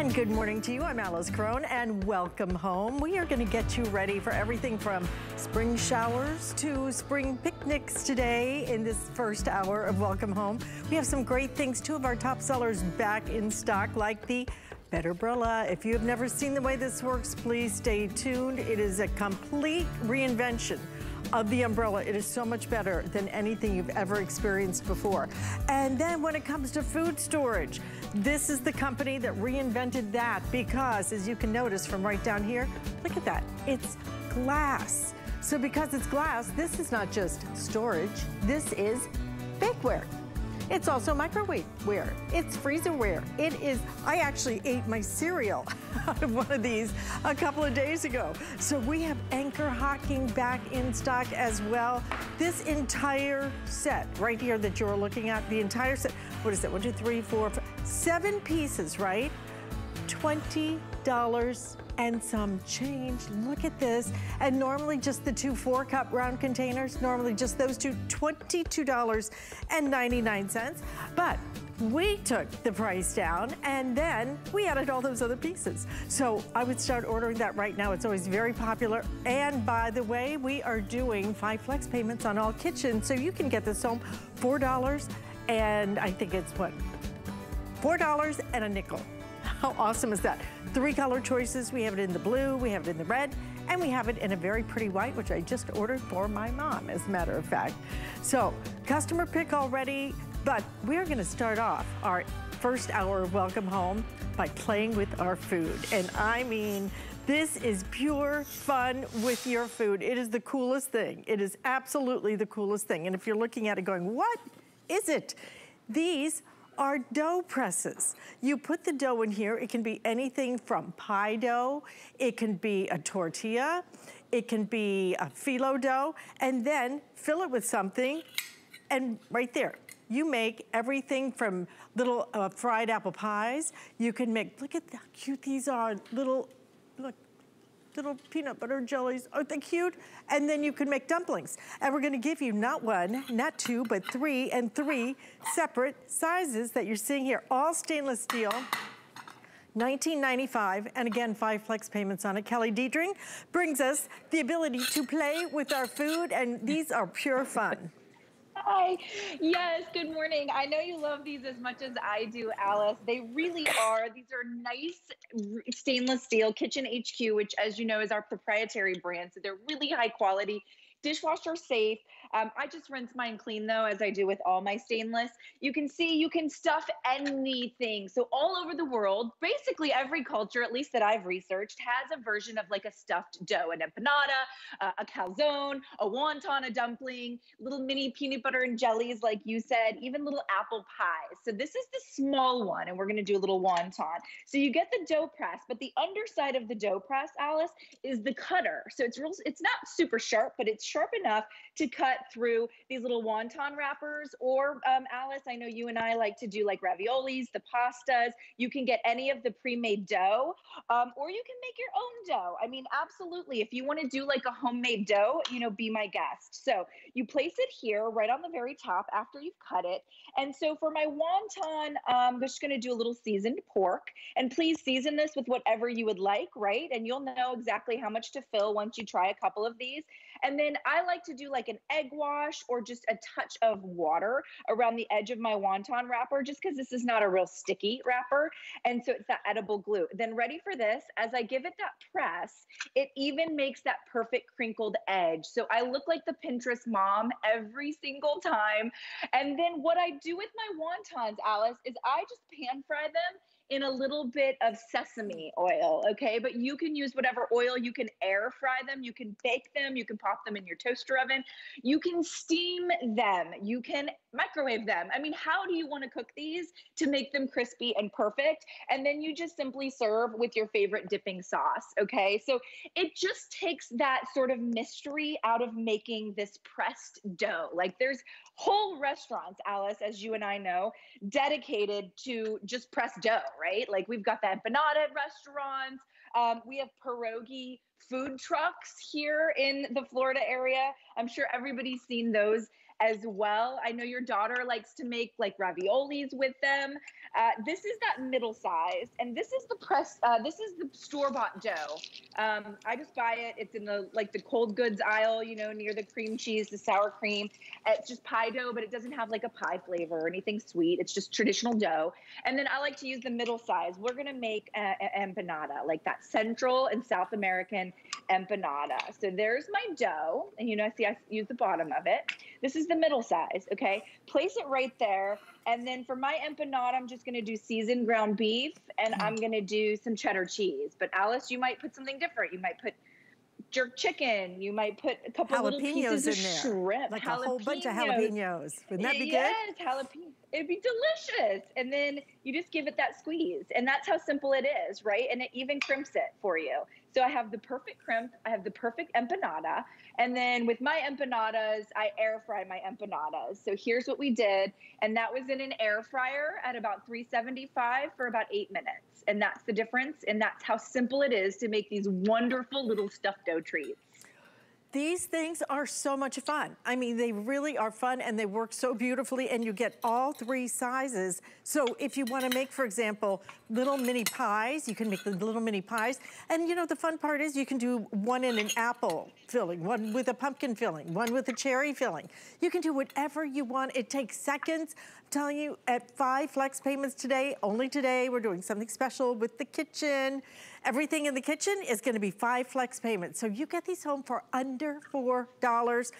And good morning to you. I'm Alyce Caron and welcome home. We are going to get you ready for everything from spring showers to spring picnics today in this first hour of Welcome Home. We have some great things. Two of our top sellers back in stock like the Better Betterbrella. If you have never seen the way this works, please stay tuned. It is a complete reinvention of the umbrella. It is so much better than anything you've ever experienced before. And then when it comes to food storage, this is the company that reinvented that because as you can notice from right down here, look at that, it's glass. So because it's glass, this is not just storage, this is bakeware. It's also microwaveware. It's freezerware. It is, I actually ate my cereal out of one of these a couple of days ago. So we have Anchor Hocking back in stock as well. This entire set right here that you're looking at, the entire set, what is it, one, two, three, four, five, seven pieces, right? $20 and some change. Look at this. And normally just the two four cup round containers, normally just those two, $22.99. But we took the price down and then we added all those other pieces. So I would start ordering that right now. It's always very popular. And by the way, we are doing five flex payments on all kitchens. So you can get this home $4 and I think it's what? $4 and a nickel. How awesome is that? Three color choices. We have it in the blue, we have it in the red, and we have it in a very pretty white, which I just ordered for my mom, as a matter of fact. So, customer pick already, but we're gonna start off our first hour of Welcome Home by playing with our food. And I mean, this is pure fun with your food. It is the coolest thing. It is absolutely the coolest thing. And if you're looking at it going, what is it? These are dough presses. You put the dough in here. It can be anything from pie dough. It can be a tortilla. It can be a phyllo dough. And then fill it with something. And right there, you make everything from little uh, fried apple pies. You can make, look at how cute these are. Little, look, little peanut butter jellies. Aren't they cute? And then you can make dumplings. And we're gonna give you not one, not two, but three and three separate sizes that you're seeing here. All stainless steel. 1995, and again, five flex payments on it. Kelly Diedring brings us the ability to play with our food, and these are pure fun. Hi. Yes, good morning. I know you love these as much as I do, Alyce. They really are. These are nice stainless steel Kitchen HQ, which, as you know, is our proprietary brand. So they're really high quality, dishwasher safe. Um, I just rinse mine clean though, as I do with all my stainless. You can see you can stuff anything. So all over the world, basically every culture, at least that I've researched, has a version of like a stuffed dough, an empanada, uh, a calzone, a wonton, a dumpling, little mini peanut butter and jellies, like you said, even little apple pies. So this is the small one, and we're gonna do a little wonton. So you get the dough press, but the underside of the dough press, Alyce, is the cutter. So it's real, it's not super sharp, but it's sharp enough to cut through these little wonton wrappers. Or um, Alyce, I know you and I like to do like raviolis, the pastas. You can get any of the pre-made dough, um, or you can make your own dough. I mean, absolutely. If you want to do like a homemade dough, you know, be my guest. So you place it here right on the very top after you've cut it. And so for my wonton, um, I'm just going to do a little seasoned pork. And please season this with whatever you would like, right? And you'll know exactly how much to fill once you try a couple of these. And then I like to do like an egg wash or just a touch of water around the edge of my wonton wrapper, just because this is not a real sticky wrapper. And so it's that edible glue. Then ready for this, as I give it that press, it even makes that perfect crinkled edge. So I look like the Pinterest mom every single time. And then what I do with my wontons, Alyce, is I just pan fry them in a little bit of sesame oil, okay? But you can use whatever oil. You can air fry them, you can bake them, you can pop them in your toaster oven, you can steam them, you can microwave them. I mean, how do you want to cook these to make them crispy and perfect? And then you just simply serve with your favorite dipping sauce, okay? So it just takes that sort of mystery out of making this pressed dough. Like there's whole restaurants, Alyce, as you and I know, dedicated to just pressed dough, right? Like we've got that empanada restaurants. Um, we have pierogi food trucks here in the Florida area. I'm sure everybody's seen those as well. I know your daughter likes to make like raviolis with them. Uh, this is that middle size, and this is the press. Uh, this is the store bought dough. Um, I just buy it. It's in the like the cold goods aisle, you know, near the cream cheese, the sour cream. It's just pie dough, but it doesn't have like a pie flavor or anything sweet. It's just traditional dough. And then I like to use the middle size. We're gonna make an empanada, like that Central and South American empanada. So there's my dough, and you know, I see, I use the bottom of it. This is the middle size. Okay, place it right there. And then for my empanada, I'm just gonna do seasoned ground beef and mm. I'm gonna do some cheddar cheese. But Alyce, you might put something different. You might put jerk chicken. You might put a couple jalapenos little pieces in of there. shrimp, like a whole bunch of jalapenos. Wouldn't that be yes, good? Yes, jalapeno. It'd be delicious. And then you just give it that squeeze, and that's how simple it is, right? And it even crimps it for you. So I have the perfect crimp. I have the perfect empanada. And then with my empanadas, I air fry my empanadas. So here's what we did. And that was in an air fryer at about 375 for about eight minutes. And that's the difference. And that's how simple it is to make these wonderful little stuffed dough treats. These things are so much fun. I mean, they really are fun and they work so beautifully and you get all three sizes. So if you wanna make, for example, little mini pies, you can make the little mini pies. And you know, the fun part is you can do one in an apple filling, one with a pumpkin filling, one with a cherry filling. You can do whatever you want. It takes seconds. I'm telling you, at five flex payments today, only today, we're doing something special with the kitchen. Everything in the kitchen is gonna be five flex payments. So you get these home for under $4.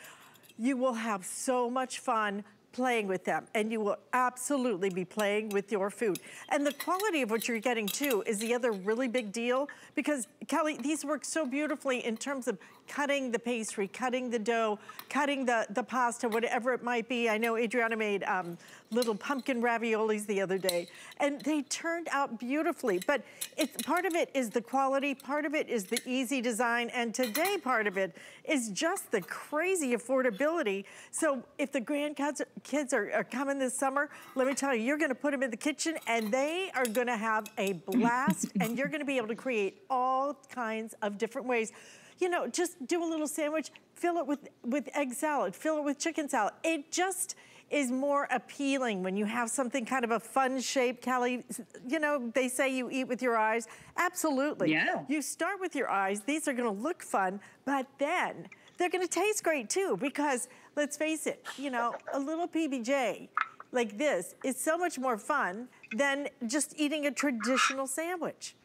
You will have so much fun playing with them and you will absolutely be playing with your food. And the quality of what you're getting too is the other really big deal because Kelly, these work so beautifully in terms of cutting the pastry, cutting the dough, cutting the, the pasta, whatever it might be. I know Adriana made um, little pumpkin raviolis the other day and they turned out beautifully. But it's, part of it is the quality, part of it is the easy design, and today part of it is just the crazy affordability. So if the grandkids kids are, are coming this summer, let me tell you, you're gonna put them in the kitchen and they are gonna have a blast and you're gonna be able to create all kinds of different ways you know, just do a little sandwich, fill it with, with egg salad, fill it with chicken salad. It just, is more appealing when you have something kind of a fun shape. Kelly, you know, they say you eat with your eyes. Absolutely. Yeah. You start with your eyes. These are gonna look fun, but then they're gonna taste great too because let's face it, you know, a little PBJ like this is so much more fun than just eating a traditional sandwich.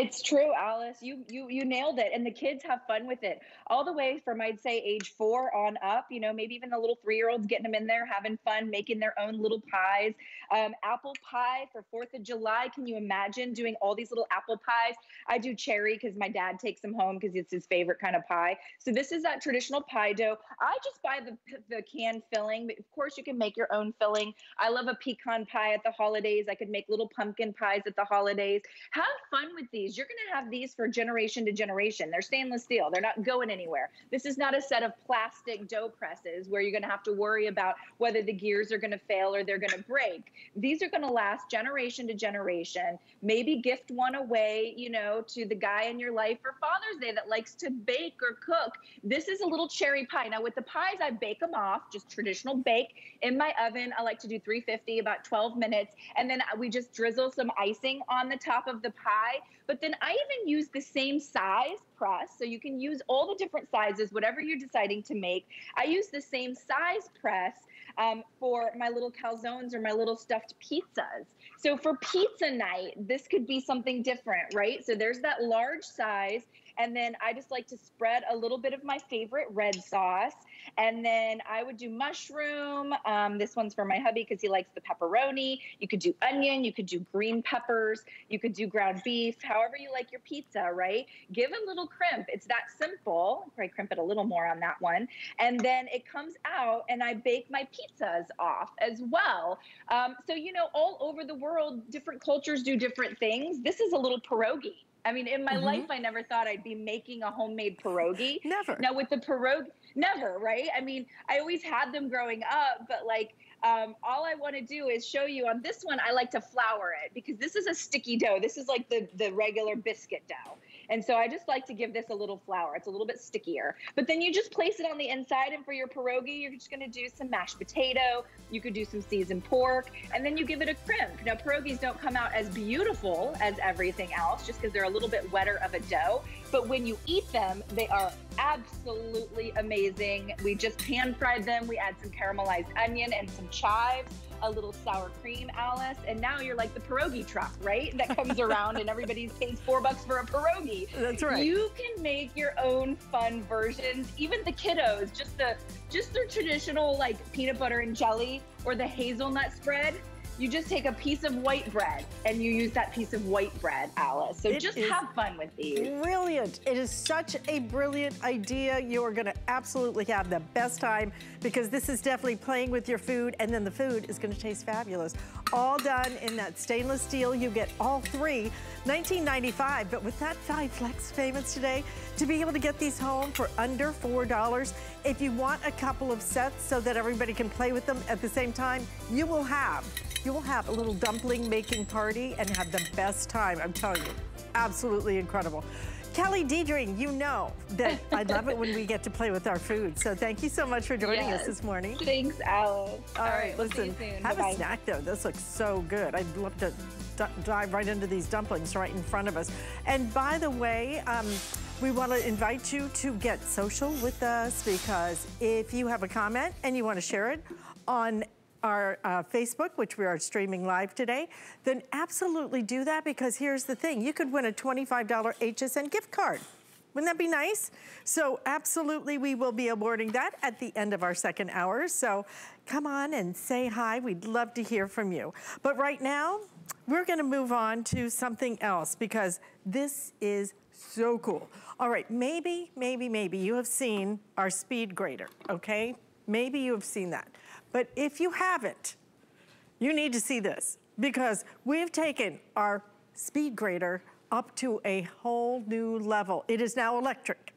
It's true, Alyce. You you you nailed it. And the kids have fun with it. All the way from I'd say age four on up, you know, maybe even the little three-year-olds getting them in there, having fun, making their own little pies. Um, apple pie for Fourth of July. Can you imagine doing all these little apple pies? I do cherry because my dad takes them home because it's his favorite kind of pie. So this is that traditional pie dough. I just buy the the canned filling, but of course you can make your own filling. I love a pecan pie at the holidays. I could make little pumpkin pies at the holidays. Have fun with these these. You're going to have these for generation to generation. They're stainless steel. They're not going anywhere. This is not a set of plastic dough presses where you're going to have to worry about whether the gears are going to fail or they're going to break. These are going to last generation to generation. Maybe gift one away, you know, to the guy in your life for Father's Day that likes to bake or cook. This is a little cherry pie. Now with the pies, I bake them off, just traditional bake in my oven. I like to do 350, about 12 minutes. And then we just drizzle some icing on the top of the pie. But then I even use the same size press. So you can use all the different sizes, whatever you're deciding to make. I use the same size press um, for my little calzones or my little stuffed pizzas. So for pizza night, this could be something different, right? So there's that large size. And then I just like to spread a little bit of my favorite red sauce. And then I would do mushroom. Um, this one's for my hubby because he likes the pepperoni. You could do onion. You could do green peppers. You could do ground beef, however you like your pizza, right? Give a little crimp. It's that simple. Probably crimp it a little more on that one. And then it comes out and I bake my pizzas off as well. Um, so, you know, all over the world, different cultures do different things. This is a little pierogi. I mean, in my mm-hmm. life, I never thought I'd be making a homemade pierogi. Never. Now with the pierogi, never, right? I mean, I always had them growing up, but like, um, all I want to do is show you on this one. I like to flour it because this is a sticky dough. This is like the the regular biscuit dough. And so I just like to give this a little flour. It's a little bit stickier. But then you just place it on the inside. And for your pierogi, you're just going to do some mashed potato. You could do some seasoned pork. And then you give it a crimp. Now, pierogies don't come out as beautiful as everything else just because they're a little bit wetter of a dough. But when you eat them, they are absolutely amazing. We just pan fried them. We add some caramelized onion and some chives a little sour cream, Alyce. and now you're like the pierogi truck, right? That comes around and everybody pays four bucks for a pierogi. That's right. You can make your own fun versions. Even the kiddos, just the just their traditional like peanut butter and jelly or the hazelnut spread you just take a piece of white bread and you use that piece of white bread, Alyce. So it just have fun with these. Brilliant. It is such a brilliant idea. You are gonna absolutely have the best time because this is definitely playing with your food and then the food is gonna taste fabulous. All done in that stainless steel. You get all three, 19.95. But with that five flex payments today, to be able to get these home for under $4, if you want a couple of sets so that everybody can play with them at the same time, you will have you will have a little dumpling making party and have the best time, I'm telling you. Absolutely incredible. Kelly Diedring, you know that I love it when we get to play with our food. So thank you so much for joining yes. us this morning. Thanks, Alyce. All, All right, right, listen, have Bye -bye. a snack though. This looks so good. I'd love to dive right into these dumplings right in front of us. And by the way, um, we want to invite you to get social with us because if you have a comment and you want to share it on our uh, Facebook, which we are streaming live today, then absolutely do that because here's the thing. You could win a $25 HSN gift card. Wouldn't that be nice? So absolutely, we will be awarding that at the end of our second hour. So come on and say hi. We'd love to hear from you. But right now, we're gonna move on to something else because this is so cool. All right, maybe, maybe, maybe you have seen our speed grater, okay? Maybe you have seen that. But if you haven't, you need to see this because we've taken our speed grater up to a whole new level. It is now electric.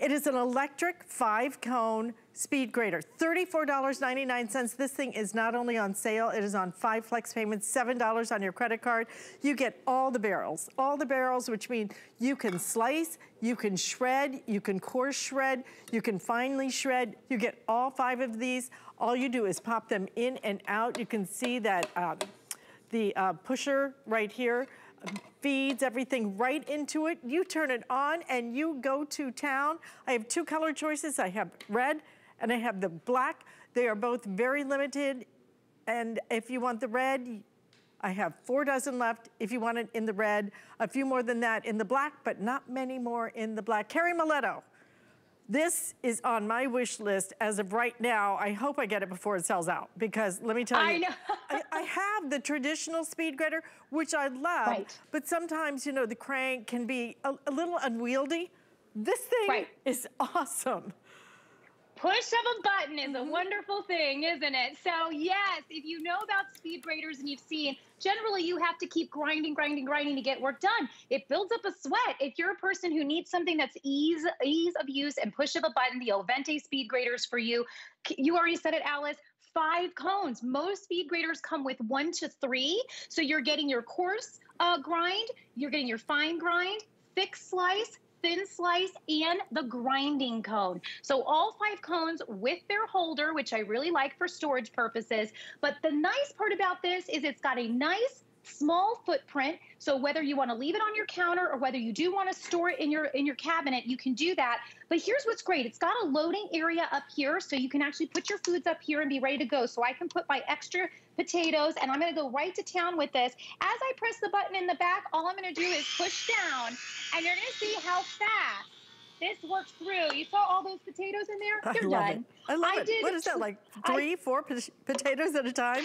It is an electric five cone speed grater, $34.99. This thing is not only on sale, it is on five flex payments, $7 on your credit card. You get all the barrels, all the barrels, which mean you can slice, you can shred, you can coarse shred, you can finely shred. You get all five of these. All you do is pop them in and out. You can see that um, the uh, pusher right here feeds everything right into it. You turn it on and you go to town. I have two color choices. I have red and I have the black. They are both very limited. And if you want the red, I have four dozen left. If you want it in the red, a few more than that in the black, but not many more in the black. Carrie Mileto, this is on my wish list as of right now. I hope I get it before it sells out because let me tell I you, know. I, I, have the traditional speed grater, which I love, right. but sometimes, you know, the crank can be a, a little unwieldy. This thing right. is awesome push of a button is a mm-hmm. wonderful thing, isn't it? So yes, if you know about speed graters and you've seen, generally you have to keep grinding, grinding, grinding to get work done. It builds up a sweat. If you're a person who needs something that's ease, ease of use and push of a button, the Ovente speed graters for you. You already said it, Alyce five cones. Most speed graters come with one to three. So you're getting your coarse uh, grind, you're getting your fine grind, thick slice, thin slice, and the grinding cone. So all five cones with their holder, which I really like for storage purposes. But the nice part about this is it's got a nice small footprint. So whether you want to leave it on your counter or whether you do want to store it in your in your cabinet, you can do that. But here's what's great. It's got a loading area up here so you can actually put your foods up here and be ready to go. So I can put my extra potatoes and I'm going to go right to town with this. As I press the button in the back, all I'm going to do is push down and you're going to see how fast this works through. You saw all those potatoes in there? They're I love done. It. I love I it. What is that, like three, I, four potatoes at a time?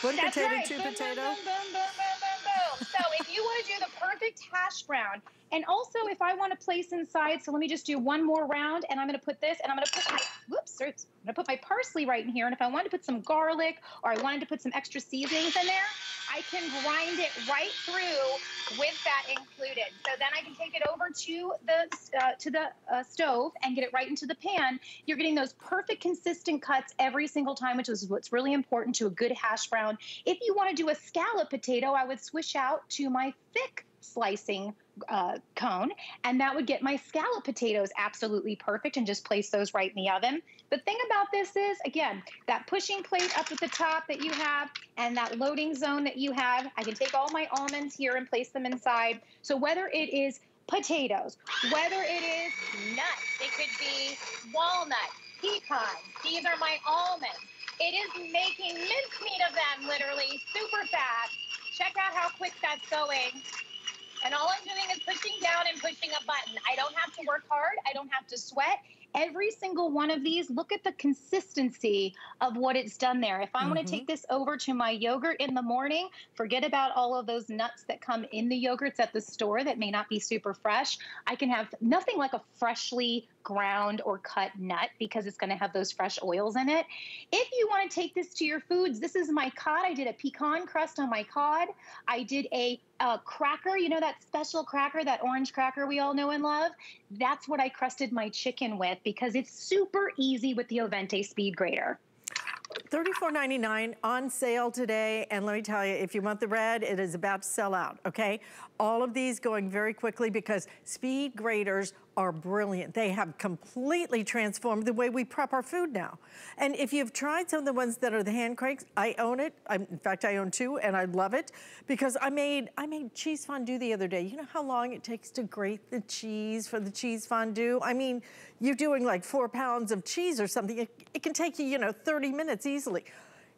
One potato, right. two boom, potato? Boom, boom, boom, so if you want to do the perfect hash brown, and also if I want to place inside, so let me just do one more round, and I'm going to put this, and I'm going to put my, whoops, I'm going to put my parsley right in here, and if I wanted to put some garlic, or I wanted to put some extra seasonings in there, I can grind it right through with that included. So then I can take it over to the uh, to the uh, stove and get it right into the pan. You're getting those perfect consistent cuts every single time, which is what's really important to a good hash brown. If you want to do a scallop potato, I would swish out to my thick slicing uh, cone, and that would get my scallop potatoes absolutely perfect and just place those right in the oven. The thing about this is, again, that pushing plate up at the top that you have and that loading zone that you have, I can take all my almonds here and place them inside. So whether it is potatoes, whether it is nuts, it could be walnuts, pecans, these are my almonds. It is making mincemeat of them, literally, super fast. Check out how quick that's going. And all I'm doing is pushing down and pushing a button. I don't have to work hard. I don't have to sweat. Every single one of these, look at the consistency of what it's done there. If I mm-hmm. want to take this over to my yogurt in the morning, forget about all of those nuts that come in the yogurts at the store that may not be super fresh. I can have nothing like a freshly ground or cut nut because it's going to have those fresh oils in it. If you want to take this to your foods, this is my cod. I did a pecan crust on my cod. I did a, cracker, you know, that special cracker, that orange cracker we all know and love. That's what I crusted my chicken with because it's super easy with the Ovente speed grater. $34.99 on sale today. And let me tell you, if you want the red, it is about to sell out, okay? All of these going very quickly because speed graters are brilliant. They have completely transformed the way we prep our food now. And if you've tried some of the ones that are the hand cranks, I own it. I'm, in fact, I own two and I love it because I made, I made cheese fondue the other day. You know how long it takes to grate the cheese for the cheese fondue? I mean, you're doing like four pounds of cheese or something. It, it can take you, you know, 30 minutes easily.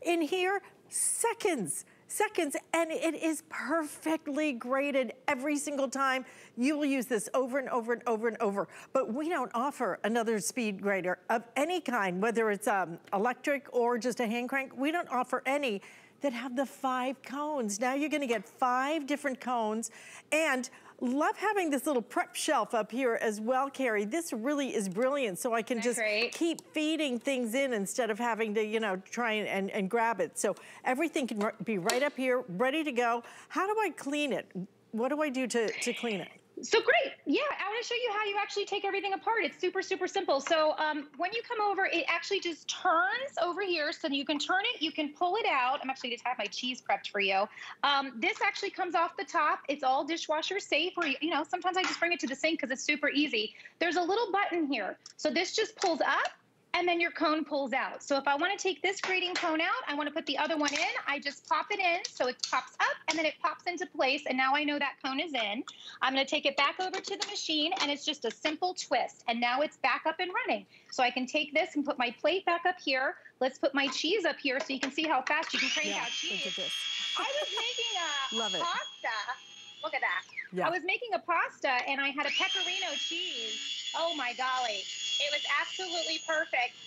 In here, seconds seconds and it is perfectly grated every single time. You will use this over and over and over and over. But we don't offer another speed grater of any kind, whether it's um, electric or just a hand crank. We don't offer any that have the five cones. Now you're gonna get five different cones and Love having this little prep shelf up here as well, Carrie. This really is brilliant. So I can just great? keep feeding things in instead of having to, you know, try and, and, and grab it. So everything can be right up here, ready to go. How do I clean it? What do I do to, to clean it? So great. Yeah, I want to show you how you actually take everything apart. It's super, super simple. So um, when you come over, it actually just turns over here. So you can turn it, you can pull it out. I'm actually going to have my cheese prepped for you. Um, this actually comes off the top. It's all dishwasher safe. Or, you know, sometimes I just bring it to the sink because it's super easy. There's a little button here. So this just pulls up and then your cone pulls out. So if I want to take this grating cone out, I want to put the other one in, I just pop it in so it pops up and then it pops into place and now I know that cone is in. I'm going to take it back over to the machine and it's just a simple twist and now it's back up and running. So I can take this and put my plate back up here. Let's put my cheese up here so you can see how fast you can crank yeah, out cheese. Look at this. I was making a Love it. pasta. Look at that. Yeah. I was making a pasta and I had a pecorino cheese. Oh my golly. It was absolutely perfect.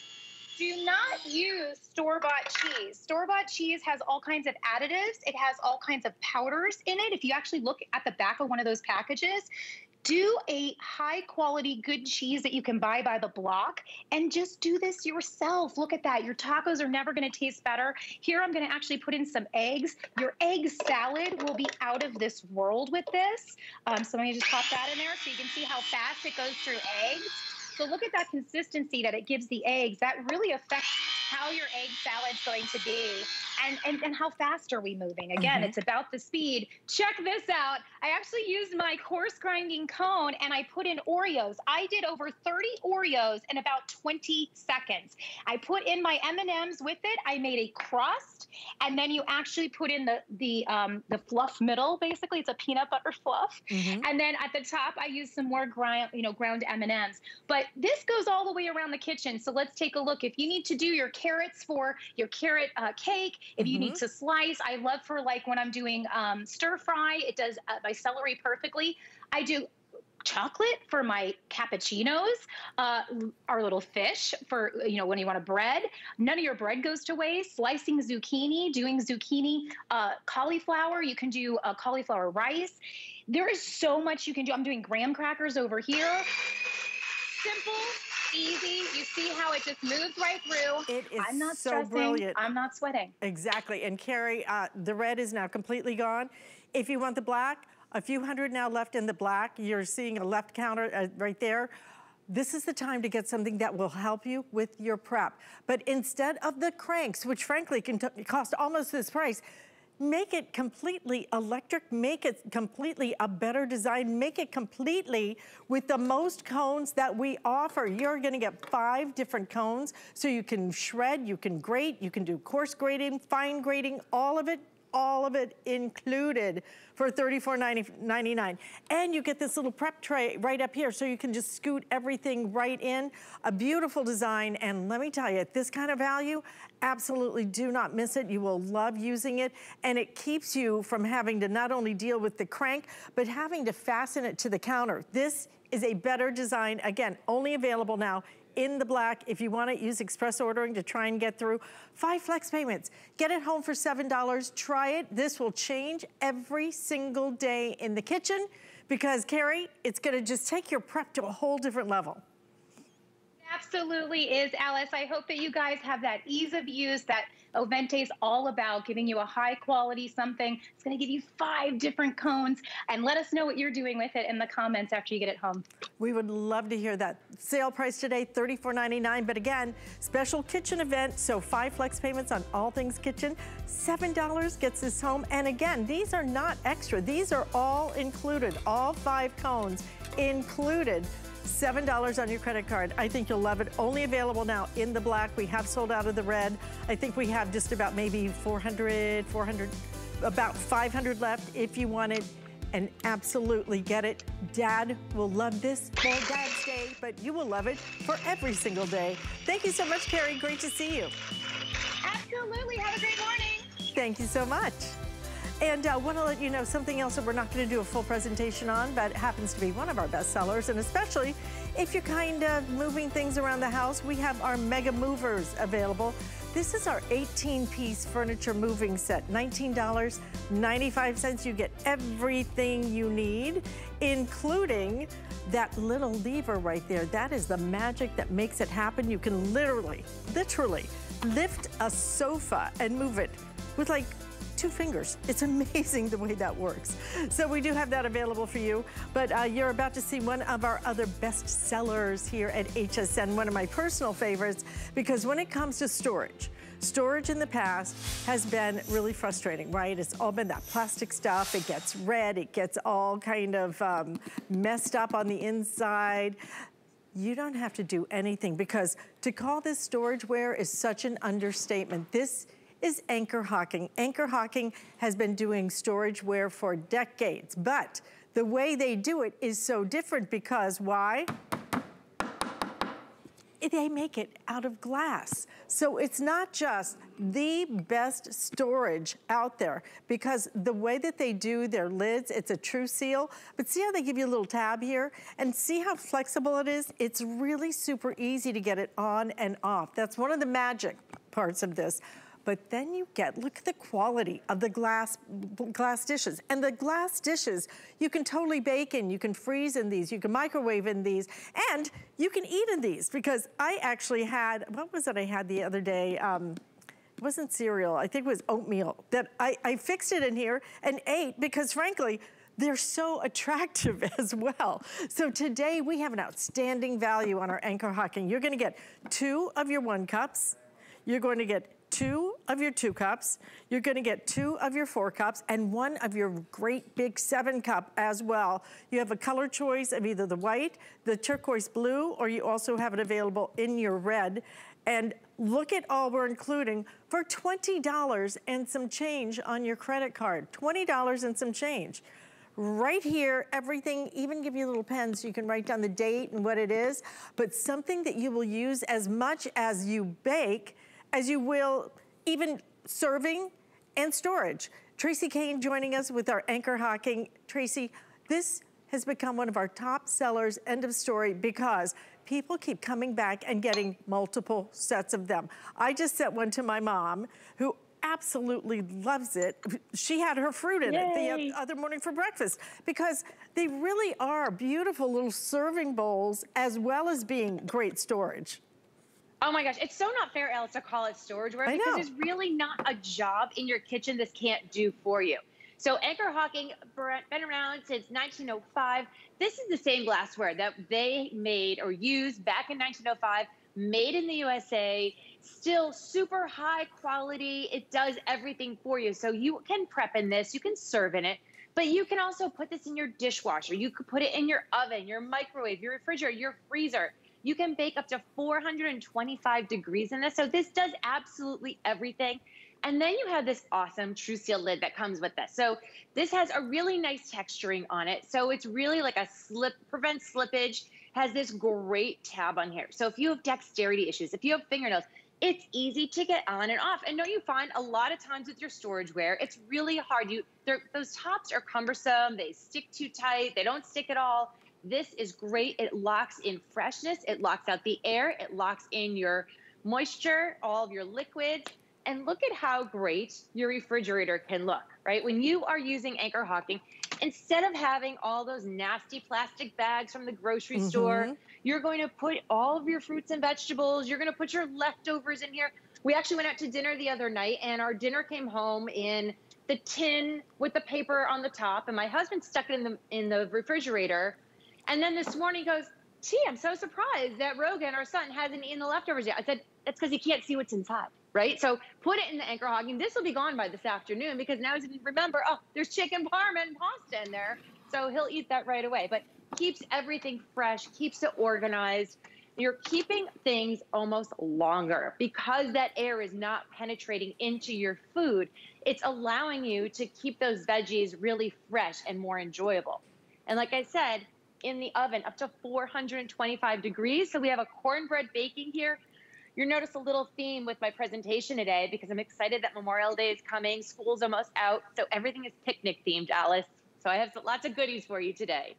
Do not use store-bought cheese. Store-bought cheese has all kinds of additives. It has all kinds of powders in it. If you actually look at the back of one of those packages, do a high quality good cheese that you can buy by the block and just do this yourself. Look at that. Your tacos are never going to taste better. Here I'm going to actually put in some eggs. Your egg salad will be out of this world with this. Um, so I'm to just pop that in there so you can see how fast it goes through eggs. So look at that consistency that it gives the eggs. That really affects how your egg salad's going to be and, and, and how fast are we moving? Again, mm-hmm. it's about the speed. Check this out. I actually used my coarse grinding cone and I put in Oreos. I did over 30 Oreos in about 20 seconds. I put in my M&Ms with it. I made a crust and then you actually put in the the um, the fluff middle. Basically, it's a peanut butter fluff. Mm-hmm. And then at the top, I used some more ground, you know, ground M&Ms. But this goes all the way around the kitchen. So let's take a look. If you need to do your carrots for your carrot uh, cake, if mm-hmm. you need mm-hmm. to slice, I love for like when I'm doing um, stir fry, it does uh, my celery perfectly. I do chocolate for my cappuccinos, uh, our little fish for, you know, when you want a bread. None of your bread goes to waste. Slicing zucchini, doing zucchini, uh, cauliflower, you can do a cauliflower rice. There is so much you can do. I'm doing graham crackers over here. Simple, easy. You see how it just moves right through. It is I'm not so stressing. brilliant. I'm not sweating. Exactly. And Carrie, uh, the red is now completely gone. If you want the black, a few hundred now left in the black. You're seeing a left counter uh, right there. This is the time to get something that will help you with your prep. But instead of the cranks, which frankly can cost almost this price, make it completely electric, make it completely a better design, make it completely with the most cones that we offer. You're gonna get five different cones, so you can shred, you can grate, you can do coarse grating, fine grating, all of it all of it included for $34.99. And you get this little prep tray right up here so you can just scoot everything right in. A beautiful design, and let me tell you, at this kind of value, absolutely do not miss it. You will love using it, and it keeps you from having to not only deal with the crank, but having to fasten it to the counter. This is a better design. Again, only available now in the black. If you wanna use express ordering to try and get through, five flex payments. Get it home for $7, try it. This will change every single day in the kitchen because Carrie, it's gonna just take your prep to a whole different level absolutely is, Alyce. I hope that you guys have that ease of use that Ovente is all about, giving you a high quality something. It's going to give you five different cones. And let us know what you're doing with it in the comments after you get it home. We would love to hear that. Sale price today, $34.99. But again, special kitchen event. So five flex payments on all things kitchen. $7 gets this home. And again, these are not extra. These are all included. All five cones included $7 on your credit card. I think you'll love it. Only available now in the black. We have sold out of the red. I think we have just about maybe 400, 400, about 500 left if you want it. And absolutely get it. Dad will love this for Dad's Day, but you will love it for every single day. Thank you so much, Carrie. Great to see you. Absolutely. Have a great morning. Thank you so much. And I uh, want to let you know something else that we're not going to do a full presentation on, but it happens to be one of our best sellers. And especially if you're kind of moving things around the house, we have our mega movers available. This is our 18-piece furniture moving set, $19.95. You get everything you need, including that little lever right there. That is the magic that makes it happen. You can literally, literally lift a sofa and move it with like two fingers. It's amazing the way that works. So we do have that available for you, but uh, you're about to see one of our other best sellers here at HSN, one of my personal favorites, because when it comes to storage, storage in the past has been really frustrating, right? It's all been that plastic stuff. It gets red. It gets all kind of um, messed up on the inside. You don't have to do anything because to call this storage ware is such an understatement. This is Anchor Hocking. Anchor Hocking has been doing storage ware for decades, but the way they do it is so different because why? They make it out of glass. So it's not just the best storage out there because the way that they do their lids, it's a true seal, but see how they give you a little tab here? And see how flexible it is? It's really super easy to get it on and off. That's one of the magic parts of this but then you get, look at the quality of the glass, glass dishes. And the glass dishes, you can totally bake in, you can freeze in these, you can microwave in these, and you can eat in these because I actually had, what was it I had the other day? Um, it wasn't cereal, I think it was oatmeal, that I, I fixed it in here and ate because frankly, they're so attractive as well. So today we have an outstanding value on our Anchor Hocking. You're gonna get two of your one cups. You're going to get two of your two cups. You're gonna get two of your four cups and one of your great big seven cup as well. You have a color choice of either the white, the turquoise blue, or you also have it available in your red. And look at all we're including for $20 and some change on your credit card. $20 and some change. Right here, everything, even give you little pens so you can write down the date and what it is, but something that you will use as much as you bake as you will even serving and storage. Tracy Kane joining us with our Anchor Hocking. Tracy, this has become one of our top sellers, end of story, because people keep coming back and getting multiple sets of them. I just sent one to my mom who absolutely loves it. She had her fruit in Yay. it the other morning for breakfast because they really are beautiful little serving bowls as well as being great storage. Oh my gosh, it's so not fair, Alyce, to call it storage ware because there's really not a job in your kitchen this can't do for you. So Anchor Hocking, been around since 1905. This is the same glassware that they made or used back in 1905 made in the USA, still super high quality. It does everything for you. So you can prep in this, you can serve in it, but you can also put this in your dishwasher. You could put it in your oven, your microwave, your refrigerator, your freezer. You can bake up to 425 degrees in this. So this does absolutely everything. And then you have this awesome True Seal lid that comes with this. So this has a really nice texturing on it. So it's really like a slip, prevents slippage, has this great tab on here. So if you have dexterity issues, if you have fingernails, it's easy to get on and off. And don't you find a lot of times with your storage ware, it's really hard. You those tops are cumbersome, they stick too tight, they don't stick at all. This is great. It locks in freshness, it locks out the air, it locks in your moisture, all of your liquids. And look at how great your refrigerator can look, right? When you are using Anchor Hocking, instead of having all those nasty plastic bags from the grocery mm-hmm. store, you're going to put all of your fruits and vegetables, you're going to put your leftovers in here. We actually went out to dinner the other night and our dinner came home in the tin with the paper on the top and my husband stuck it in the in the refrigerator. And then this morning he goes, "Gee, I'm so surprised that Rogan, our son, hasn't eaten the leftovers yet." I said, "That's because he can't see what's inside." right? So put it in the Anchor Hocking. This will be gone by this afternoon because now to remember, oh, there's chicken parma and pasta in there. So he'll eat that right away. But keeps everything fresh, keeps it organized. You're keeping things almost longer because that air is not penetrating into your food. It's allowing you to keep those veggies really fresh and more enjoyable. And like I said, in the oven up to 425 degrees. So we have a cornbread baking here You'll notice a little theme with my presentation today because I'm excited that Memorial Day is coming. School's almost out. So everything is picnic themed, Alyce. So I have lots of goodies for you today.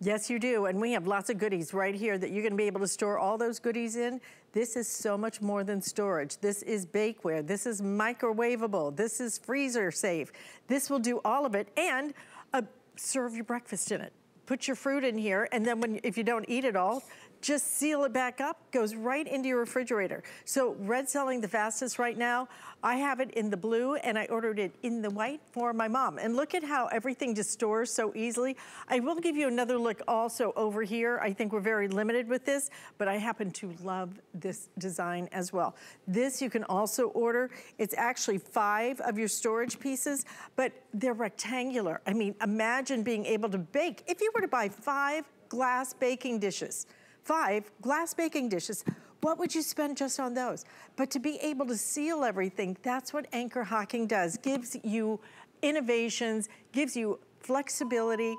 Yes, you do. And we have lots of goodies right here that you're going to be able to store all those goodies in. This is so much more than storage. This is bakeware. This is microwavable. This is freezer safe. This will do all of it and uh, serve your breakfast in it. Put your fruit in here and then when if you don't eat it all, just seal it back up, goes right into your refrigerator. So red selling the fastest right now. I have it in the blue and I ordered it in the white for my mom. And look at how everything just stores so easily. I will give you another look also over here. I think we're very limited with this, but I happen to love this design as well. This you can also order. It's actually five of your storage pieces, but they're rectangular. I mean, imagine being able to bake. If you were to buy five glass baking dishes, five glass baking dishes. What would you spend just on those? But to be able to seal everything, that's what Anchor Hocking does. Gives you innovations, gives you flexibility,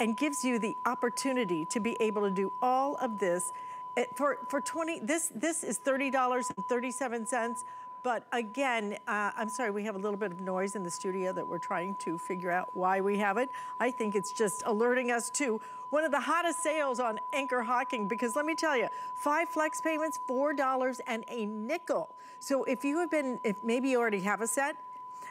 and gives you the opportunity to be able to do all of this for, for 20, this, this is $30.37. But again, uh, I'm sorry, we have a little bit of noise in the studio that we're trying to figure out why we have it. I think it's just alerting us to one of the hottest sales on Anchor Hocking because let me tell you, five flex payments, $4 and a nickel. So if you have been, if maybe you already have a set,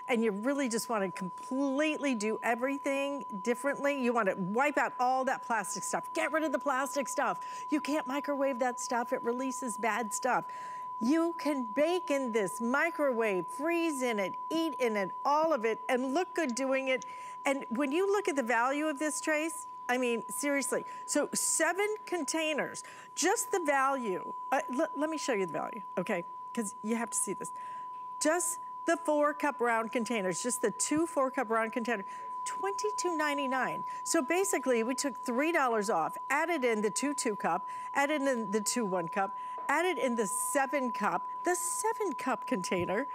and you really just want to completely do everything differently, you want to wipe out all that plastic stuff. Get rid of the plastic stuff. You can't microwave that stuff. It releases bad stuff. You can bake in this, microwave, freeze in it, eat in it, all of it, and look good doing it. And when you look at the value of this, Trace, I mean, seriously. So seven containers, just the value. Uh, let me show you the value, okay? Because you have to see this. Just the four cup round containers, just the two four cup round containers, $22.99. So basically we took $3 off, added in the two two cup, added in the two one cup, added in the seven cup, the seven cup container,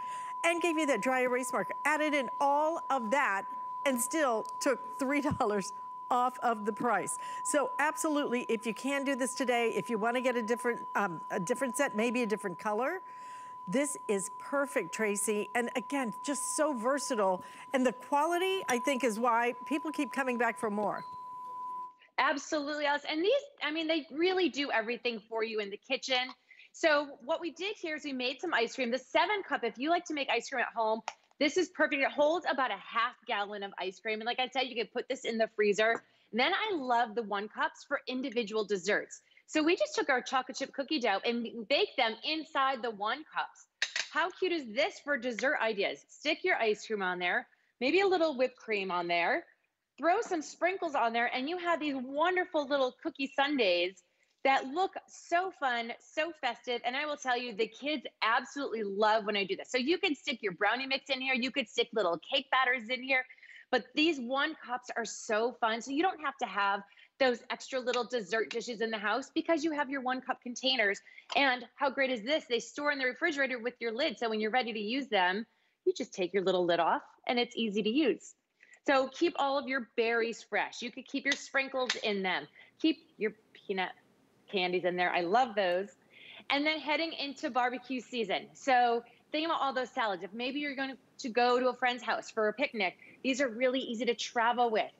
and gave you that dry erase marker. Added in all of that and still took $3 off of the price. So absolutely, if you can do this today, if you wanna get a different, um, a different set, maybe a different color, this is perfect, Tracy. And again, just so versatile. And the quality, I think, is why people keep coming back for more. Absolutely, Alyce. And these, I mean, they really do everything for you in the kitchen. So what we did here is we made some ice cream. The seven cup, if you like to make ice cream at home, this is perfect. It holds about a half gallon of ice cream. And like I said, you can put this in the freezer. And then I love the one cups for individual desserts. So we just took our chocolate chip cookie dough and baked them inside the one cups. How cute is this for dessert ideas? Stick your ice cream on there, maybe a little whipped cream on there, throw some sprinkles on there, and you have these wonderful little cookie sundaes that look so fun, so festive. And I will tell you, the kids absolutely love when I do this. So you can stick your brownie mix in here, you could stick little cake batters in here. But these one cups are so fun. So you don't have to have those extra little dessert dishes in the house because you have your one cup containers. And how great is this? They store in the refrigerator with your lid. So when you're ready to use them, you just take your little lid off and it's easy to use. So keep all of your berries fresh. You could keep your sprinkles in them. Keep your peanut candies in there. I love those. And then heading into barbecue season. So think about all those salads. If maybe you're going to go to a friend's house for a picnic, these are really easy to travel with,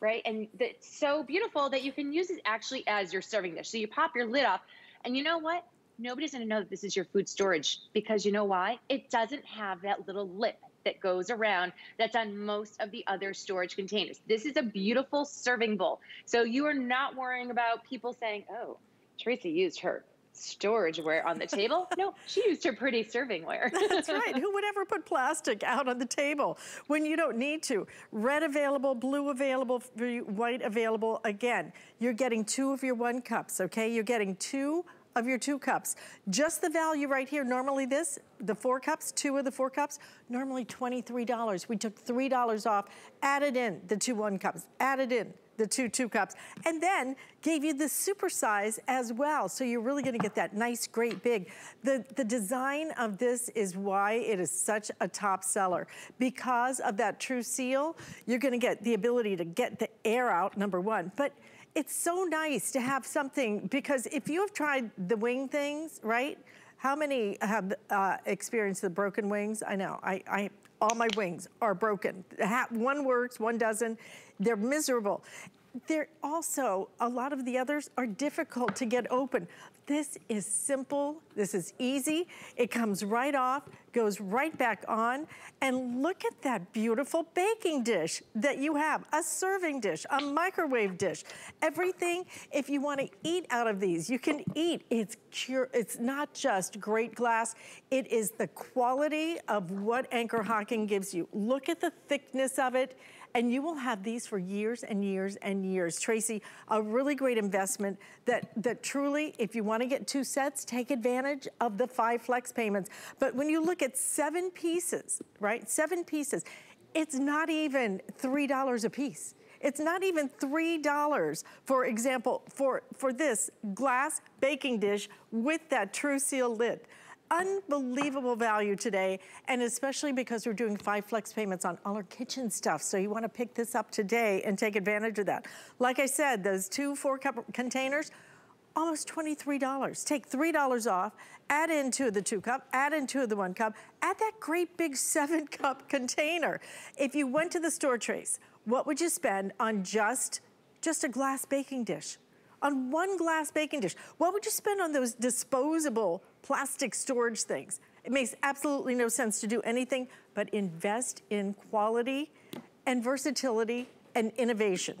right? And it's so beautiful that you can use it actually as your serving dish. So you pop your lid off, and you know what? Nobody's going to know that this is your food storage because you know why? It doesn't have that little lip that goes around that's on most of the other storage containers. This is a beautiful serving bowl. So you are not worrying about people saying, oh, Tracey used her storageware on the table. no, she used her pretty servingware. That's right. Who would ever put plastic out on the table when you don't need to? Red available, blue available, white available. Again, you're getting two of your one cups, okay? You're getting two of your two cups. Just the value right here, normally this, the four cups, two of the four cups, normally $23. We took $3 off, added in the two one cups, added in the two two cups, and then gave you the super size as well. So you're really gonna get that nice, great big. The, the design of this is why it is such a top seller. Because of that true seal, you're gonna get the ability to get the air out, number one. But it's so nice to have something, because if you have tried the wing things, right? How many have uh, experienced the broken wings? I know, I, I all my wings are broken. One works, one doesn't. They're miserable. They're also, a lot of the others are difficult to get open. This is simple, this is easy. It comes right off, goes right back on. And look at that beautiful baking dish that you have, a serving dish, a microwave dish. Everything, if you wanna eat out of these, you can eat. It's pure, it's not just great glass, it is the quality of what Anchor Hocking gives you. Look at the thickness of it and you will have these for years and years and years. Tracey, a really great investment that, that truly, if you wanna get two sets, take advantage of the five flex payments. But when you look at seven pieces, right, seven pieces, it's not even $3 a piece. It's not even $3, for example, for, for this glass baking dish with that True Seal lid unbelievable value today, and especially because we're doing five flex payments on all our kitchen stuff. So you wanna pick this up today and take advantage of that. Like I said, those two four cup containers, almost $23. Take $3 off, add in two of the two cup, add in two of the one cup, add that great big seven cup container. If you went to the store trace, what would you spend on just, just a glass baking dish? On one glass baking dish, what would you spend on those disposable plastic storage things. It makes absolutely no sense to do anything but invest in quality and versatility and innovation.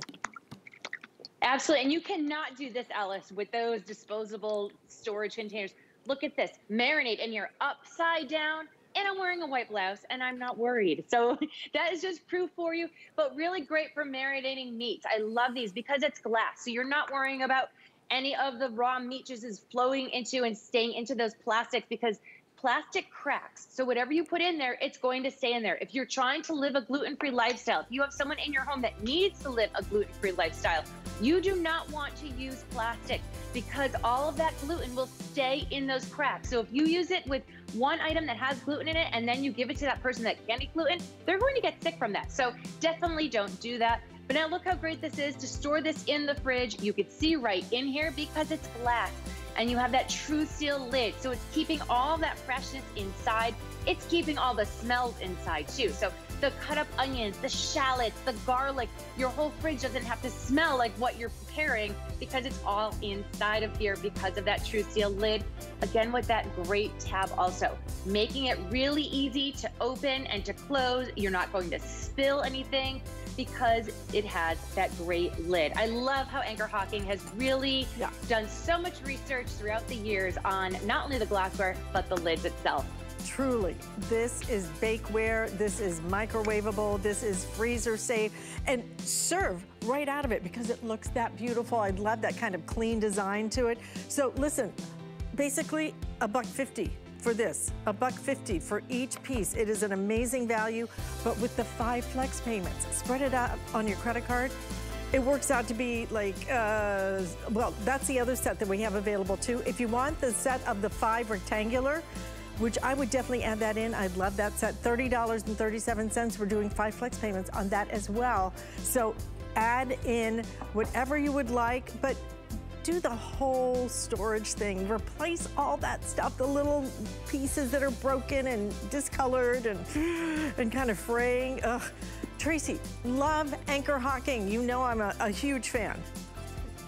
Absolutely, and you cannot do this, Alyce, with those disposable storage containers. Look at this, marinate, and you're upside down, and I'm wearing a white blouse, and I'm not worried. So that is just proof for you, but really great for marinating meats. I love these because it's glass, so you're not worrying about any of the raw meat juice is flowing into and staying into those plastics because plastic cracks. So whatever you put in there, it's going to stay in there. If you're trying to live a gluten-free lifestyle, if you have someone in your home that needs to live a gluten-free lifestyle, you do not want to use plastic because all of that gluten will stay in those cracks. So if you use it with one item that has gluten in it and then you give it to that person that can't eat gluten, they're going to get sick from that. So definitely don't do that. But now look how great this is to store this in the fridge. You can see right in here because it's glass and you have that true seal lid. So it's keeping all that freshness inside. It's keeping all the smells inside too. So the cut up onions, the shallots, the garlic, your whole fridge doesn't have to smell like what you're preparing because it's all inside of here because of that true seal lid. Again, with that great tab also, making it really easy to open and to close. You're not going to spill anything because it has that great lid. I love how Anchor Hocking has really yeah. done so much research throughout the years on not only the glassware, but the lids itself. truly, this is bakeware, this is microwavable, this is freezer safe, and serve right out of it because it looks that beautiful. I love that kind of clean design to it. So listen, basically a buck 50 for this, a buck 50 for each piece. It is an amazing value, but with the five flex payments, spread it out on your credit card, it works out to be like, uh, well, that's the other set that we have available too. If you want the set of the five rectangular, which I would definitely add that in. I'd love that set. $30.37. We're doing five flex payments on that as well. So add in whatever you would like, but do the whole storage thing. Replace all that stuff, the little pieces that are broken and discolored and, and kind of fraying. Ugh. Tracey, love Anchor Hocking. You know I'm a, a huge fan.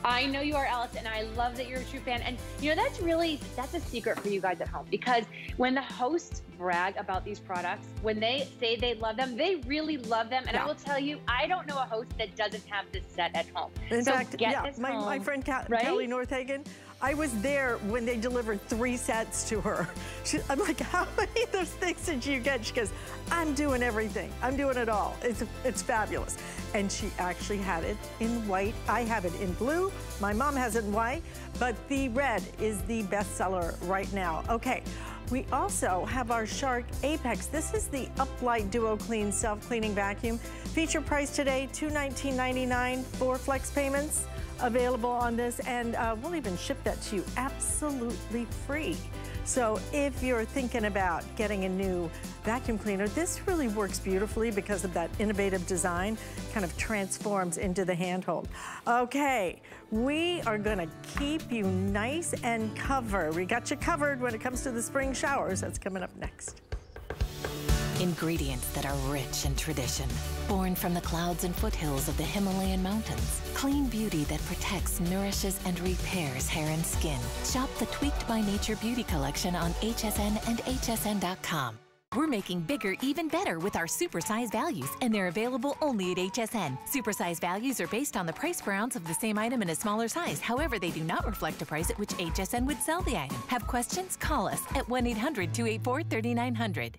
I know you are, Alyce, and I love that you're a true fan. And you know, that's really that's a secret for you guys at home because when the hosts brag about these products, when they say they love them, they really love them. And yeah. I will tell you, I don't know a host that doesn't have this set at home. In so fact, yeah, my, home, my friend Ka right? Kelly Northagen, I was there when they delivered three sets to her. She, I'm like, how many of those things did you get? She goes, I'm doing everything. I'm doing it all. It's, it's fabulous. And she actually had it in white. I have it in blue. My mom has it in white, but the red is the bestseller right now. Okay. We also have our Shark Apex. This is the Uplight Duo Clean Self-Cleaning Vacuum. Feature price today, $219.99 for flex payments available on this and uh, we'll even ship that to you absolutely free. So if you're thinking about getting a new vacuum cleaner, this really works beautifully because of that innovative design, kind of transforms into the handhold. Okay, we are gonna keep you nice and covered. We got you covered when it comes to the spring showers. That's coming up next. Ingredients that are rich in tradition. Born from the clouds and foothills of the Himalayan mountains. Clean beauty that protects, nourishes, and repairs hair and skin. Shop the Tweaked by Nature Beauty Collection on HSN and hsn.com. We're making bigger even better with our supersize values, and they're available only at HSN. Supersize values are based on the price per ounce of the same item in a smaller size. However, they do not reflect a price at which HSN would sell the item. Have questions? Call us at 1 800 284 3900.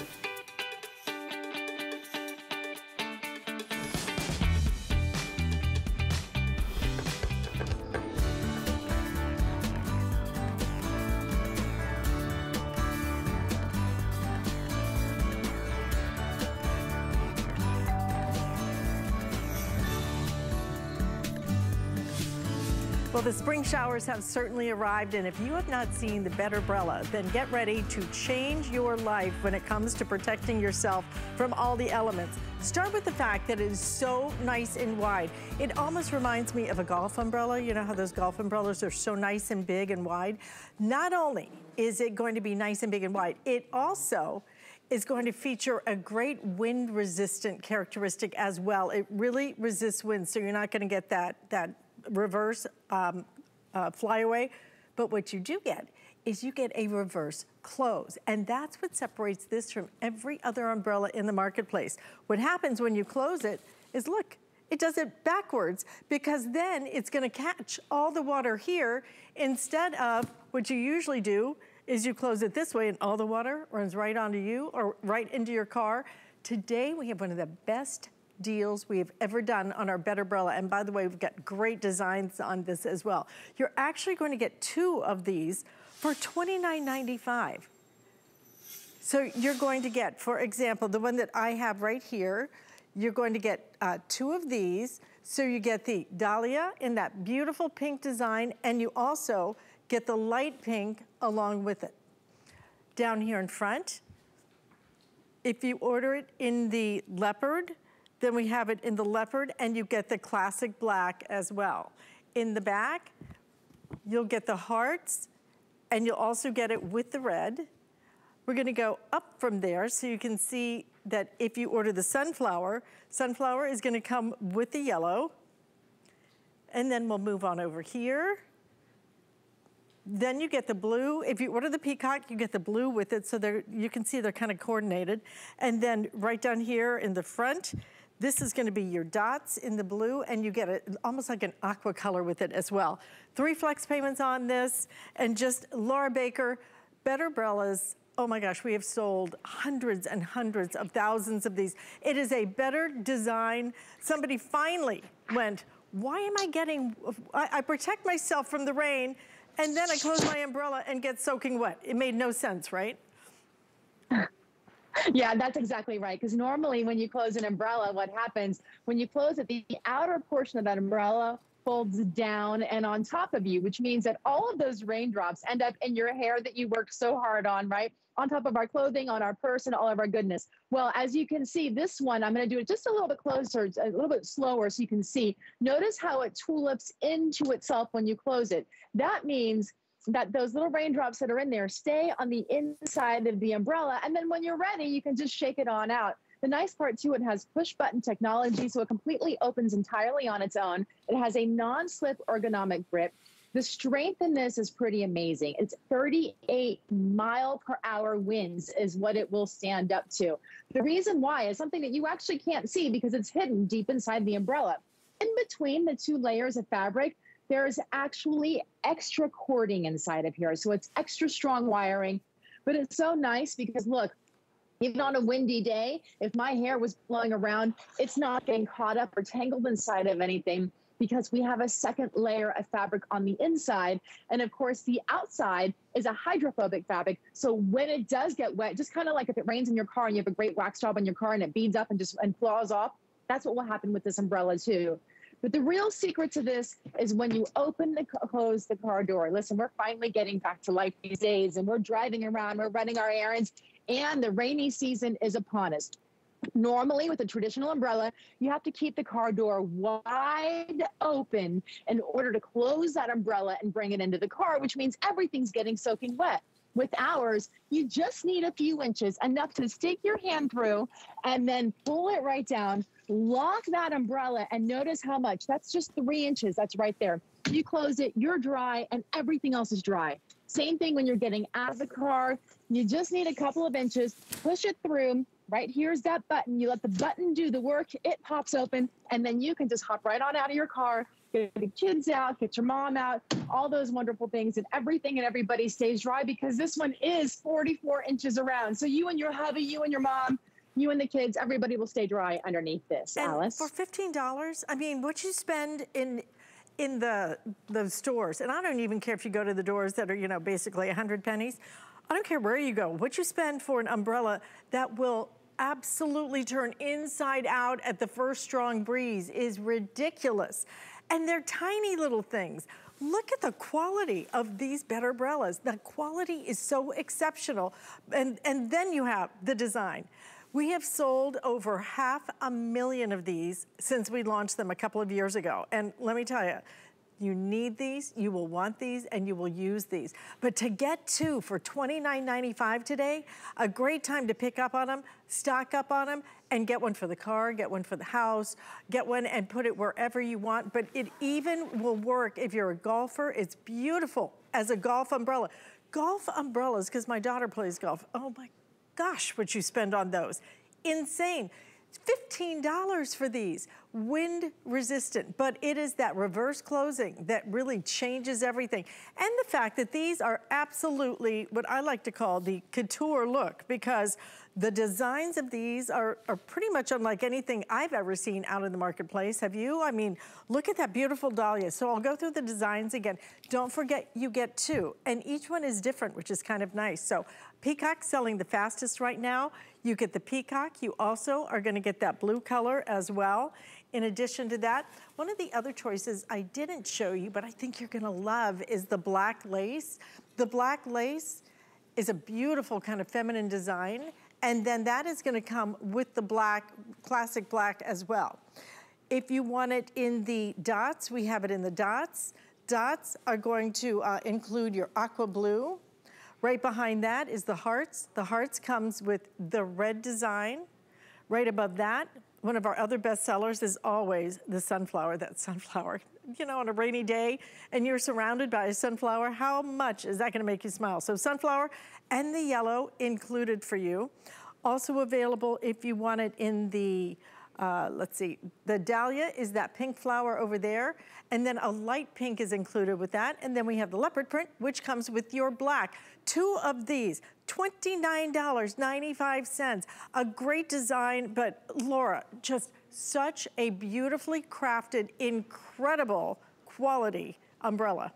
Thank you. Well, the spring showers have certainly arrived, and if you have not seen the Better Betterbrella, then get ready to change your life when it comes to protecting yourself from all the elements. Start with the fact that it is so nice and wide. It almost reminds me of a golf umbrella. You know how those golf umbrellas are so nice and big and wide? Not only is it going to be nice and big and wide, it also is going to feature a great wind resistant characteristic as well. It really resists wind, so you're not gonna get that, that reverse um, uh, flyaway. But what you do get is you get a reverse close. And that's what separates this from every other umbrella in the marketplace. What happens when you close it is look, it does it backwards because then it's gonna catch all the water here instead of what you usually do is you close it this way and all the water runs right onto you or right into your car. Today we have one of the best deals we have ever done on our Betterbrella. And by the way, we've got great designs on this as well. You're actually going to get two of these for $29.95. So you're going to get, for example, the one that I have right here, you're going to get uh, two of these. So you get the Dahlia in that beautiful pink design, and you also get the light pink along with it. Down here in front, if you order it in the leopard, then we have it in the leopard and you get the classic black as well. In the back, you'll get the hearts and you'll also get it with the red. We're gonna go up from there so you can see that if you order the sunflower, sunflower is gonna come with the yellow. And then we'll move on over here. Then you get the blue. If you order the peacock, you get the blue with it so you can see they're kind of coordinated. And then right down here in the front, this is gonna be your dots in the blue and you get it almost like an aqua color with it as well. Three flex payments on this and just Laura Baker, Betterbrellas, oh my gosh, we have sold hundreds and hundreds of thousands of these. It is a better design. Somebody finally went, why am I getting, I, I protect myself from the rain and then I close my umbrella and get soaking wet. It made no sense, right? Yeah, that's exactly right. Because normally when you close an umbrella, what happens when you close it, the outer portion of that umbrella folds down and on top of you, which means that all of those raindrops end up in your hair that you worked so hard on, right? On top of our clothing, on our purse, and all of our goodness. Well, as you can see, this one, I'm going to do it just a little bit closer, a little bit slower so you can see. Notice how it tulips into itself when you close it. That means that those little raindrops that are in there stay on the inside of the umbrella. And then when you're ready, you can just shake it on out. The nice part too, it has push button technology, so it completely opens entirely on its own. It has a non-slip ergonomic grip. The strength in this is pretty amazing. It's 38 mile per hour winds is what it will stand up to. The reason why is something that you actually can't see because it's hidden deep inside the umbrella. In between the two layers of fabric, there's actually extra cording inside of here. So it's extra strong wiring, but it's so nice because look, even on a windy day, if my hair was blowing around, it's not getting caught up or tangled inside of anything because we have a second layer of fabric on the inside. And of course, the outside is a hydrophobic fabric. So when it does get wet, just kind of like if it rains in your car and you have a great wax job on your car and it beads up and just and flaws off, that's what will happen with this umbrella too. But the real secret to this is when you open the close the car door. Listen, we're finally getting back to life these days and we're driving around, we're running our errands, and the rainy season is upon us. Normally, with a traditional umbrella, you have to keep the car door wide open in order to close that umbrella and bring it into the car, which means everything's getting soaking wet. With ours, you just need a few inches, enough to stick your hand through and then pull it right down, lock that umbrella, and notice how much. That's just three inches. That's right there. You close it, you're dry, and everything else is dry. Same thing when you're getting out of the car. You just need a couple of inches, push it through. Right here's that button. You let the button do the work, it pops open, and then you can just hop right on out of your car, get the kids out, get your mom out, all those wonderful things, and everything and everybody stays dry because this one is 44 inches around. So you and your hubby, you and your mom, you and the kids, everybody will stay dry underneath this, and Alyce. For $15, I mean, what you spend in in the the stores, and I don't even care if you go to the doors that are, you know, basically 100 pennies. I don't care where you go. What you spend for an umbrella that will absolutely turn inside out at the first strong breeze is ridiculous. And they're tiny little things. Look at the quality of these better umbrellas. The quality is so exceptional. And, and then you have the design. We have sold over half a million of these since we launched them a couple of years ago. And let me tell you, you need these, you will want these, and you will use these. But to get two for $29.95 today, a great time to pick up on them, stock up on them, and get one for the car, get one for the house, get one and put it wherever you want. But it even will work if you're a golfer. It's beautiful as a golf umbrella. Golf umbrellas, because my daughter plays golf. Oh my gosh, what you spend on those. Insane. $15 for these, wind resistant, but it is that reverse closing that really changes everything. And the fact that these are absolutely what I like to call the couture look because the designs of these are, are pretty much unlike anything I've ever seen out in the marketplace. Have you? I mean, look at that beautiful dahlia. So I'll go through the designs again. Don't forget you get two, and each one is different, which is kind of nice. So Peacock selling the fastest right now. You get the peacock. You also are gonna get that blue color as well. In addition to that, one of the other choices I didn't show you, but I think you're gonna love is the black lace. The black lace is a beautiful kind of feminine design. And then that is gonna come with the black, classic black as well. If you want it in the dots, we have it in the dots, dots are going to uh, include your aqua blue. Right behind that is the hearts. The hearts comes with the red design. Right above that, one of our other best sellers is always the sunflower, that sunflower. You know, on a rainy day and you're surrounded by a sunflower, how much is that gonna make you smile? So sunflower and the yellow included for you. Also available if you want it in the uh, let's see, the dahlia is that pink flower over there, and then a light pink is included with that, and then we have the leopard print, which comes with your black. Two of these, $29.95. A great design, but Laura, just such a beautifully crafted, incredible quality umbrella.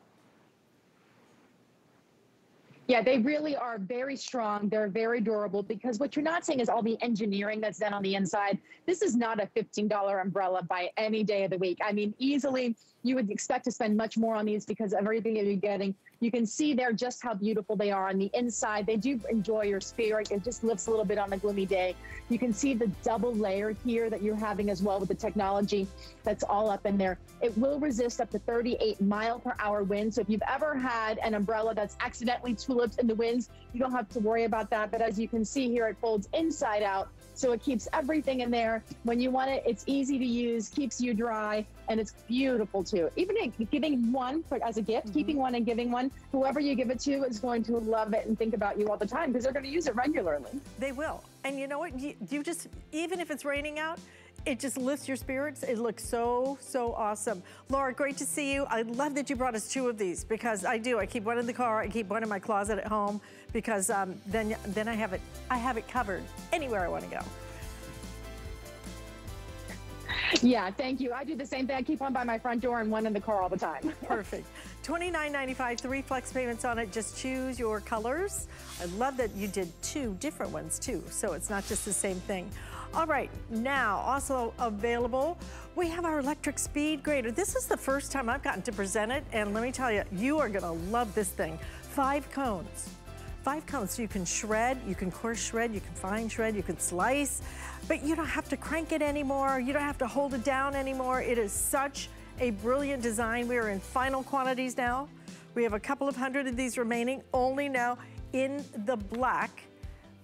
Yeah, they really are very strong. They're very durable because what you're not seeing is all the engineering that's done on the inside. This is not a $15 umbrella by any day of the week. I mean, easily you would expect to spend much more on these because of everything that you're getting. You can see there just how beautiful they are on the inside. They do enjoy your spirit. It just lifts a little bit on a gloomy day. You can see the double layer here that you're having as well with the technology that's all up in there. It will resist up to 38 mile per hour winds. So if you've ever had an umbrella that's accidentally tulips in the winds, you don't have to worry about that. But as you can see here, it folds inside out. So it keeps everything in there. When you want it, it's easy to use, keeps you dry, and it's beautiful too. Even giving one for, as a gift, mm-hmm. keeping one and giving one, whoever you give it to is going to love it and think about you all the time because they're going to use it regularly. They will. And you know what? You, you just, even if it's raining out, it just lifts your spirits. It looks so, so awesome. Laura, great to see you. I love that you brought us two of these because I do. I keep one in the car. I keep one in my closet at home because um, then, then I have it, I have it covered anywhere I want to go. Yeah, thank you. I do the same thing. I keep one by my front door and one in the car all the time. Perfect. $29.95, three flex payments on it. Just choose your colors. I love that you did two different ones too, so it's not just the same thing. All right, now also available, we have our electric speed grater. This is the first time I've gotten to present it, and let me tell you, you are gonna love this thing. Five cones, five cones. So you can shred, you can coarse shred, you can fine shred, you can slice, but you don't have to crank it anymore. You don't have to hold it down anymore. It is such a brilliant design. We are in final quantities now. We have a couple of hundred of these remaining, only now in the black.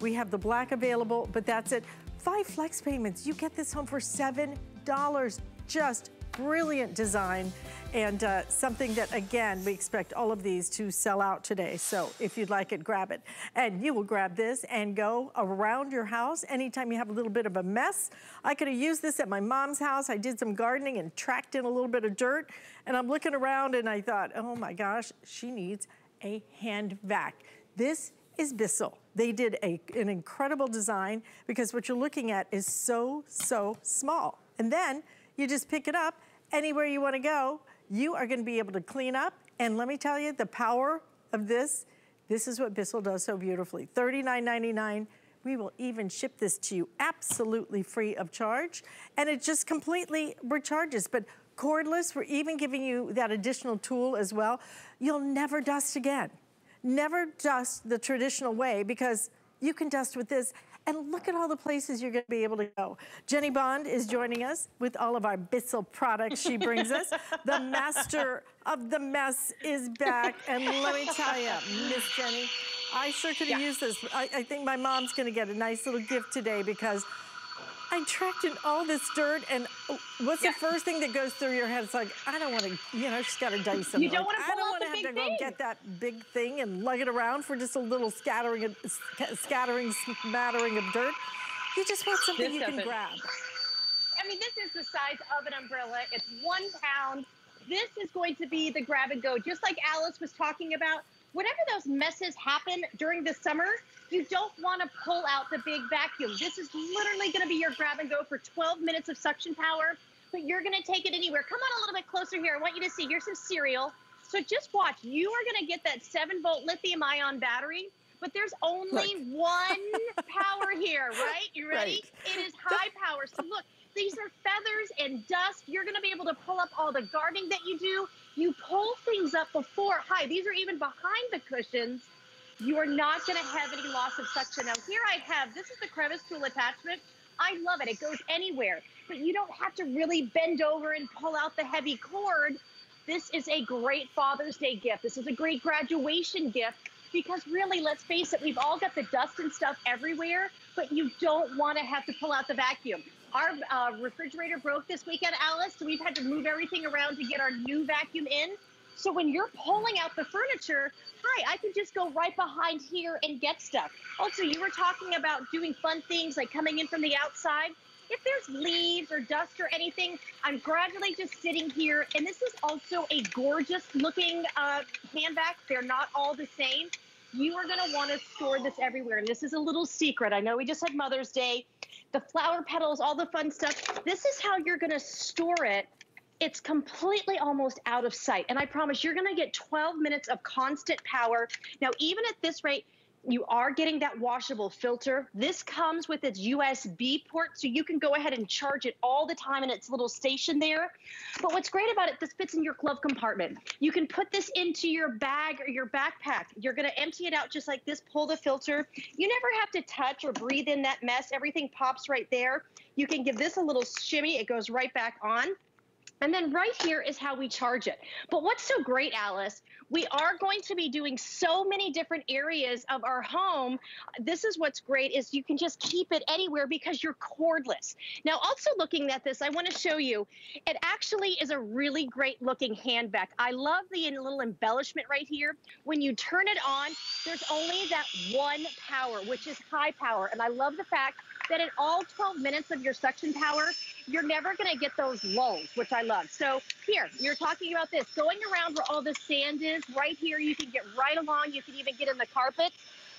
We have the black available, but that's it. Five flex payments. You get this home for $7. Just brilliant design and uh, something that, again, we expect all of these to sell out today. So if you'd like it, grab it. And you will grab this and go around your house anytime you have a little bit of a mess. I could have used this at my mom's house. I did some gardening and tracked in a little bit of dirt. And I'm looking around and I thought, oh my gosh, she needs a hand vac. This is Bissell. They did a, an incredible design because what you're looking at is so, so small. And then you just pick it up anywhere you wanna go. You are gonna be able to clean up. And let me tell you, the power of this, this is what Bissell does so beautifully. $39.99. We will even ship this to you absolutely free of charge. And it just completely recharges. But cordless, we're even giving you that additional tool as well. You'll never dust again. Never dust the traditional way because you can dust with this and look at all the places you're gonna be able to go. Jenny Bond is joining us with all of our Bissell products she brings us. the master of the mess is back. And let me tell you, Miss Jenny, I sure could have yeah. used this. I, I think my mom's gonna get a nice little gift today because I tracked in all this dirt, and uh, what's yeah. the first thing that goes through your head? It's like, I don't want to, you know, she's got to Dyson. You don't want to I don't want to have to thing. go get that big thing and lug it around for just a little scattering, of, scattering, smattering of dirt. You just want something this you can grab. I mean, this is the size of an umbrella. It's one pound. This is going to be the grab and go, just like Alyce was talking about. Whenever those messes happen during the summer, you don't want to pull out the big vacuum. This is literally going to be your grab and go for 12 minutes of suction power, but you're going to take it anywhere. Come on a little bit closer here. I want you to see. Here's some cereal. So just watch. You are going to get that 7 volt lithium ion battery, but there's only look. one power here, right? You ready? Right. It is high power. So look, these are feathers and dust. You're going to be able to pull up all the gardening that you do. You pull things up before. Hi, these are even behind the cushions you are not going to have any loss of suction. Now here I have, this is the crevice tool attachment. I love it. It goes anywhere, but you don't have to really bend over and pull out the heavy cord. this is a great Father's Day gift. This is a great graduation gift because really, let's face it, we've all got the dust and stuff everywhere, but you don't want to have to pull out the vacuum. Our uh, refrigerator broke this weekend, Alyce, so we've had to move everything around to get our new vacuum in. So when you're pulling out the furniture, hi, I can just go right behind here and get stuff. Also, you were talking about doing fun things like coming in from the outside. If there's leaves or dust or anything, I'm gradually just sitting here. And this is also a gorgeous looking uh, hand vac. They're not all the same. You are gonna wanna store this everywhere. And this is a little secret. I know we just had Mother's Day. The flower petals, all the fun stuff. This is how you're gonna store it it's completely almost out of sight. And I promise you're gonna get 12 minutes of constant power. Now, even at this rate, you are getting that washable filter. This comes with its USB port, so you can go ahead and charge it all the time in its little station there. But what's great about it, this fits in your glove compartment. You can put this into your bag or your backpack. You're gonna empty it out just like this, pull the filter. You never have to touch or breathe in that mess. Everything pops right there. You can give this a little shimmy, it goes right back on. And then right here is how we charge it. But what's so great, Alyce, we are going to be doing so many different areas of our home. This is what's great is you can just keep it anywhere because you're cordless. Now, also looking at this, I want to show you, it actually is a really great looking hand vac. I love the little embellishment right here. When you turn it on, there's only that one power, which is high power. And I love the fact that in all 12 minutes of your suction power, you're never to get those lulls, which I love. So here, you're talking about this, going around where all the sand is, right here, you can get right along. You can even get in the carpet.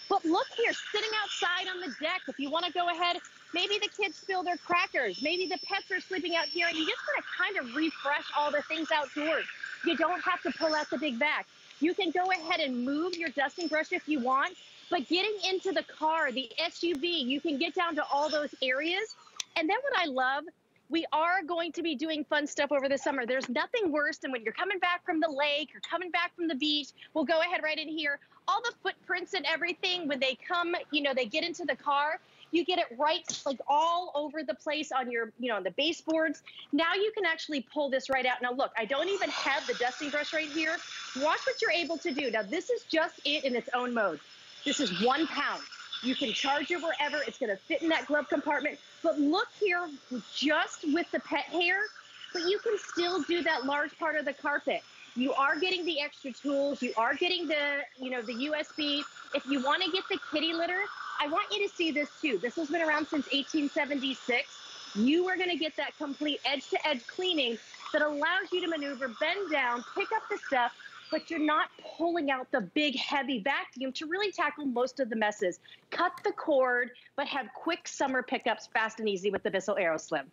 But look here, sitting outside on the deck, if you want to go ahead, maybe the kids spill their crackers, maybe the pets are sleeping out here, and you just want to kind of refresh all the things outdoors. You don't have to pull out the big vac. You can go ahead and move your dusting brush if you want, but getting into the car, the SUV, you can get down to all those areas. And then what I love, we are going to be doing fun stuff over the summer. There's nothing worse than when you're coming back from the lake or coming back from the beach. We'll go ahead right in here. All the footprints and everything, when they come, you know, they get into the car, you get it right like all over the place on your, you know, on the baseboards. Now you can actually pull this right out. Now look, I don't even have the dusting brush right here. Watch what you're able to do. Now this is just it in its own mode. This is one pound. You can charge it wherever. It's going to fit in that glove compartment. But look here, just with the pet hair, but you can still do that large part of the carpet. You are getting the extra tools. You are getting the, you know, the USB. If you want to get the kitty litter, I want you to see this too. This has been around since 1876. You are going to get that complete edge to edge cleaning that allows you to maneuver, bend down, pick up the stuff, but you're not pulling out the big heavy vacuum to really tackle most of the messes. Cut the cord, but have quick summer pickups fast and easy with the Bissell AeroSlim.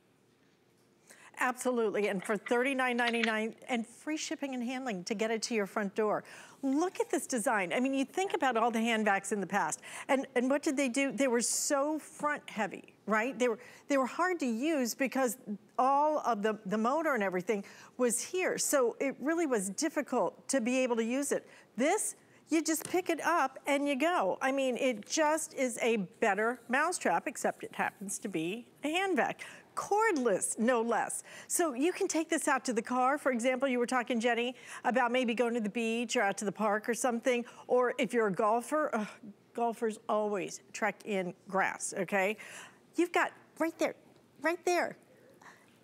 Absolutely, and for $39.99 and free shipping and handling to get it to your front door. Look at this design. I mean, you think about all the hand vacs in the past, and, and what did they do? They were so front heavy, right? They were, they were hard to use because all of the, the motor and everything was here. So it really was difficult to be able to use it. This, you just pick it up and you go. I mean, it just is a better mousetrap, except it happens to be a hand vac cordless, no less. So you can take this out to the car. For example, you were talking, Jenny, about maybe going to the beach or out to the park or something. Or if you're a golfer, golfers always trek in grass, okay? You've got right there, right there.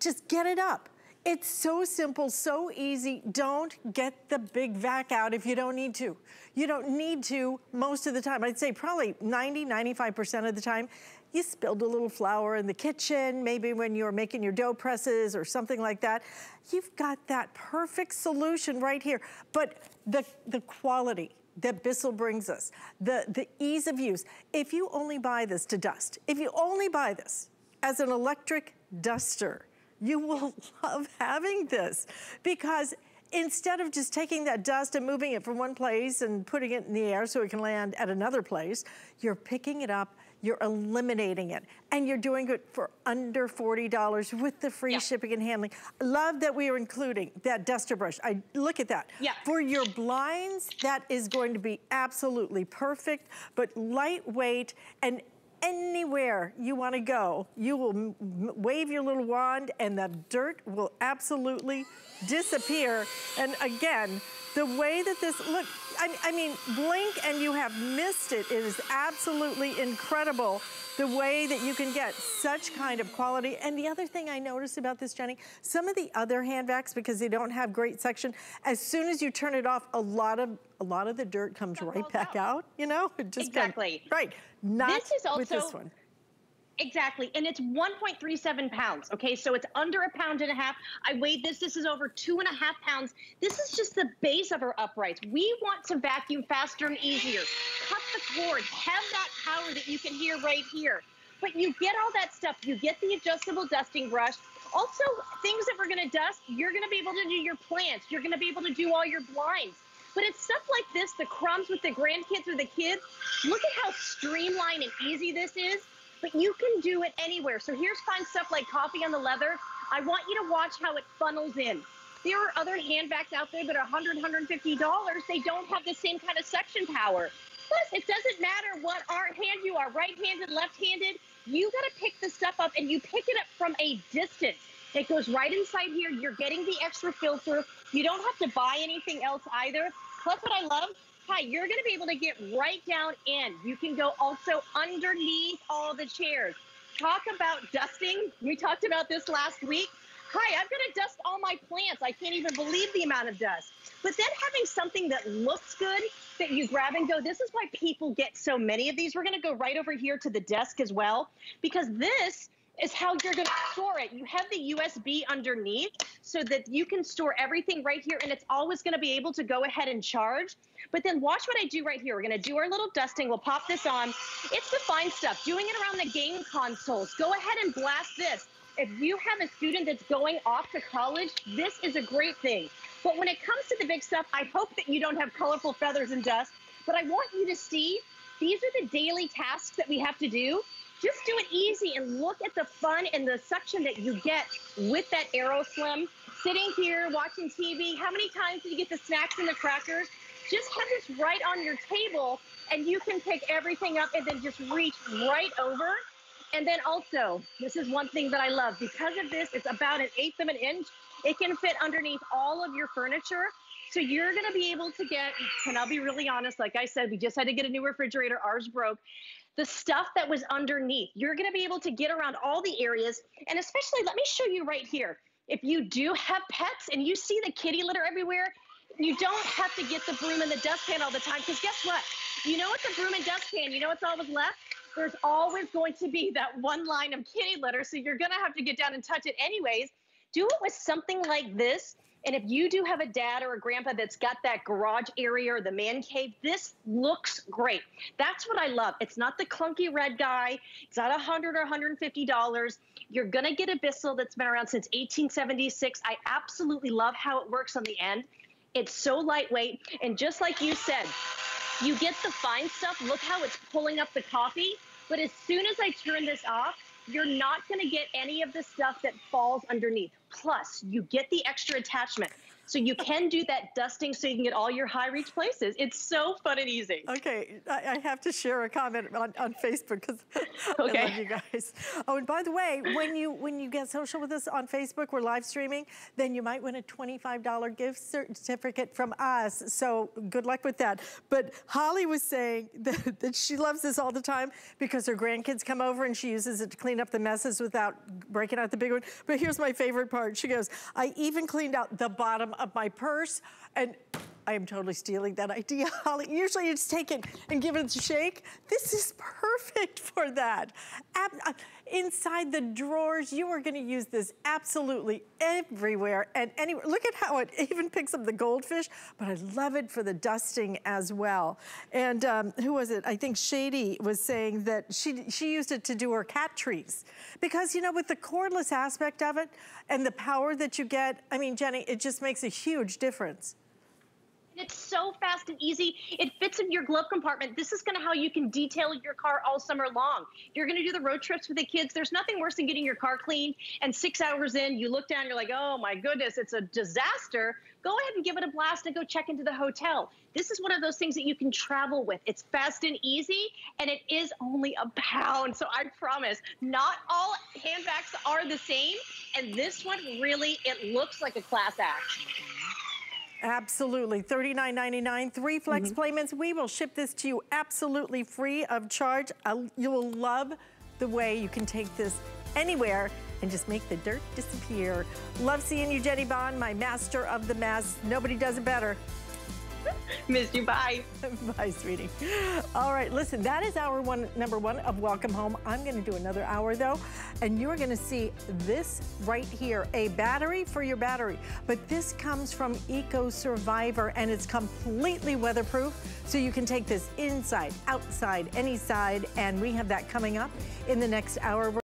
Just get it up. It's so simple, so easy. Don't get the big vac out if you don't need to. You don't need to most of the time. I'd say probably 90, 95% of the time you spilled a little flour in the kitchen, maybe when you were making your dough presses or something like that. You've got that perfect solution right here. But the, the quality, that Bissell brings us, the, the ease of use. If you only buy this to dust, if you only buy this as an electric duster, you will love having this because instead of just taking that dust and moving it from one place and putting it in the air so it can land at another place, you're picking it up you're eliminating it. And you're doing it for under $40 with the free yeah. shipping and handling. Love that we are including that duster brush. I Look at that. Yeah. For your blinds, that is going to be absolutely perfect, but lightweight and anywhere you want to go, you will wave your little wand and the dirt will absolutely disappear. And again, the way that this, look, I, I mean, blink and you have missed it. It is absolutely incredible the way that you can get such kind of quality. And the other thing I noticed about this, Jenny, some of the other hand vacs, because they don't have great section, as soon as you turn it off, a lot of a lot of the dirt comes right back out. out. you know? It just exactly. Comes, right. Not this is also, with this one. Exactly. And it's 1.37 pounds. Okay. So it's under a pound and a half. I weighed this. This is over two and a half pounds. This is just the base of our uprights. We want to vacuum faster and easier. Cut the cord. Have that power that you can hear right here. But you get all that stuff. You get the adjustable dusting brush. Also, things that we're going to dust, you're going to be able to do your plants. You're going to be able to do all your blinds. But it's stuff like this, the crumbs with the grandkids or the kids. Look at how streamlined and easy this is but you can do it anywhere. So here's fine stuff like coffee on the leather. I want you to watch how it funnels in. There are other hand vacs out there that are $100, $150. They don't have the same kind of suction power. Plus, it doesn't matter what art hand you are, right-handed, left-handed. You got to pick the stuff up and you pick it up from a distance. It goes right inside here. You're getting the extra filter. You don't have to buy anything else either. Plus, what I love, Hi, you're going to be able to get right down in. You can go also underneath all the chairs. Talk about dusting. We talked about this last week. Hi, I'm going to dust all my plants. I can't even believe the amount of dust. But then having something that looks good that you grab and go, this is why people get so many of these. We're going to go right over here to the desk as well, because this is how you're to store it. You have the USB underneath so that you can store everything right here and it's always to be able to go ahead and charge. But then watch what I do right here. We're to do our little dusting. We'll pop this on. It's the fine stuff. Doing it around the game consoles. Go ahead and blast this. If you have a student that's going off to college, this is a great thing. But when it comes to the big stuff, I hope that you don't have colorful feathers and dust. But I want you to see these are the daily tasks that we have to do. Just do it easy and look at the fun and the suction that you get with that AeroSlim. Sitting here watching TV, how many times do you get the snacks and the crackers? Just have this right on your table and you can pick everything up and then just reach right over. And then also, this is one thing that I love. Because of this, it's about an eighth of an inch. It can fit underneath all of your furniture. So you're going to be able to get, and I'll be really honest, like I said, we just had to get a new refrigerator. Ours broke the stuff that was underneath. You're to be able to get around all the areas. And especially, let me show you right here. If you do have pets and you see the kitty litter everywhere, you don't have to get the broom and the dustpan all the time because guess what? You know what the broom and dustpan, you know what's always left? There's always going to be that one line of kitty litter, so you're to have to get down and touch it anyways. Do it with something like this and if you do have a dad or a grandpa that's got that garage area or the man cave, this looks great. That's what I love. It's not the clunky red guy. It's not 100 or $150. You're going to get a Bissell that's been around since 1876. I absolutely love how it works on the end. It's so lightweight. And just like you said, you get the fine stuff. Look how it's pulling up the coffee. But as soon as I turn this off, you're not going to get any of the stuff that falls underneath. Plus, you get the extra attachment. So you can do that dusting so you can get all your high reach places. It's so fun and easy. Okay, I, have to share a comment on, on Facebook because okay. I love you guys. Oh, and by the way, when you when you get social with us on Facebook, we're live streaming, then you might win a $25 gift certificate from us. So good luck with that. But Holly was saying that, that she loves this all the time because her grandkids come over and she uses it to clean up the messes without breaking out the big one. But here's my favorite part. She goes, I even cleaned out the bottom of my purse. And I am totally stealing that idea, Holly. Usually it's taken and given a shake. This is perfect for that. Uh, inside the drawers, you are gonna use this absolutely everywhere and anywhere. Look at how it even picks up the goldfish, but I love it for the dusting as well. And um, who was it? I think Shady was saying that she, she used it to do her cat trees. Because, you know, with the cordless aspect of it and the power that you get, I mean, Jenny, it just makes a huge difference. It's so fast and easy. It fits in your glove compartment. This is going to how you can detail your car all summer long. You're going to do the road trips with the kids. There's nothing worse than getting your car cleaned and six hours in, you look down, you're like, oh my goodness, it's a disaster. Go ahead and give it a blast and go check into the hotel. This is one of those things that you can travel with. It's fast and easy, and it is only a pound. So I promise, not all hand vacs are the same. And this one really, it looks like a class act. Absolutely. $39.99, three flex mm -hmm. payments. We will ship this to you absolutely free of charge. Uh, you will love the way you can take this anywhere and just make the dirt disappear. Love seeing you, Jenny Bond, my master of the mess. Nobody does it better. Missed you. Bye. Bye, sweetie. All right, listen, that is hour one, number one of Welcome Home. I'm going to do another hour, though, and you're going to see this right here, a battery for your battery. But this comes from Eco Survivor, and it's completely weatherproof, so you can take this inside, outside, any side, and we have that coming up in the next hour.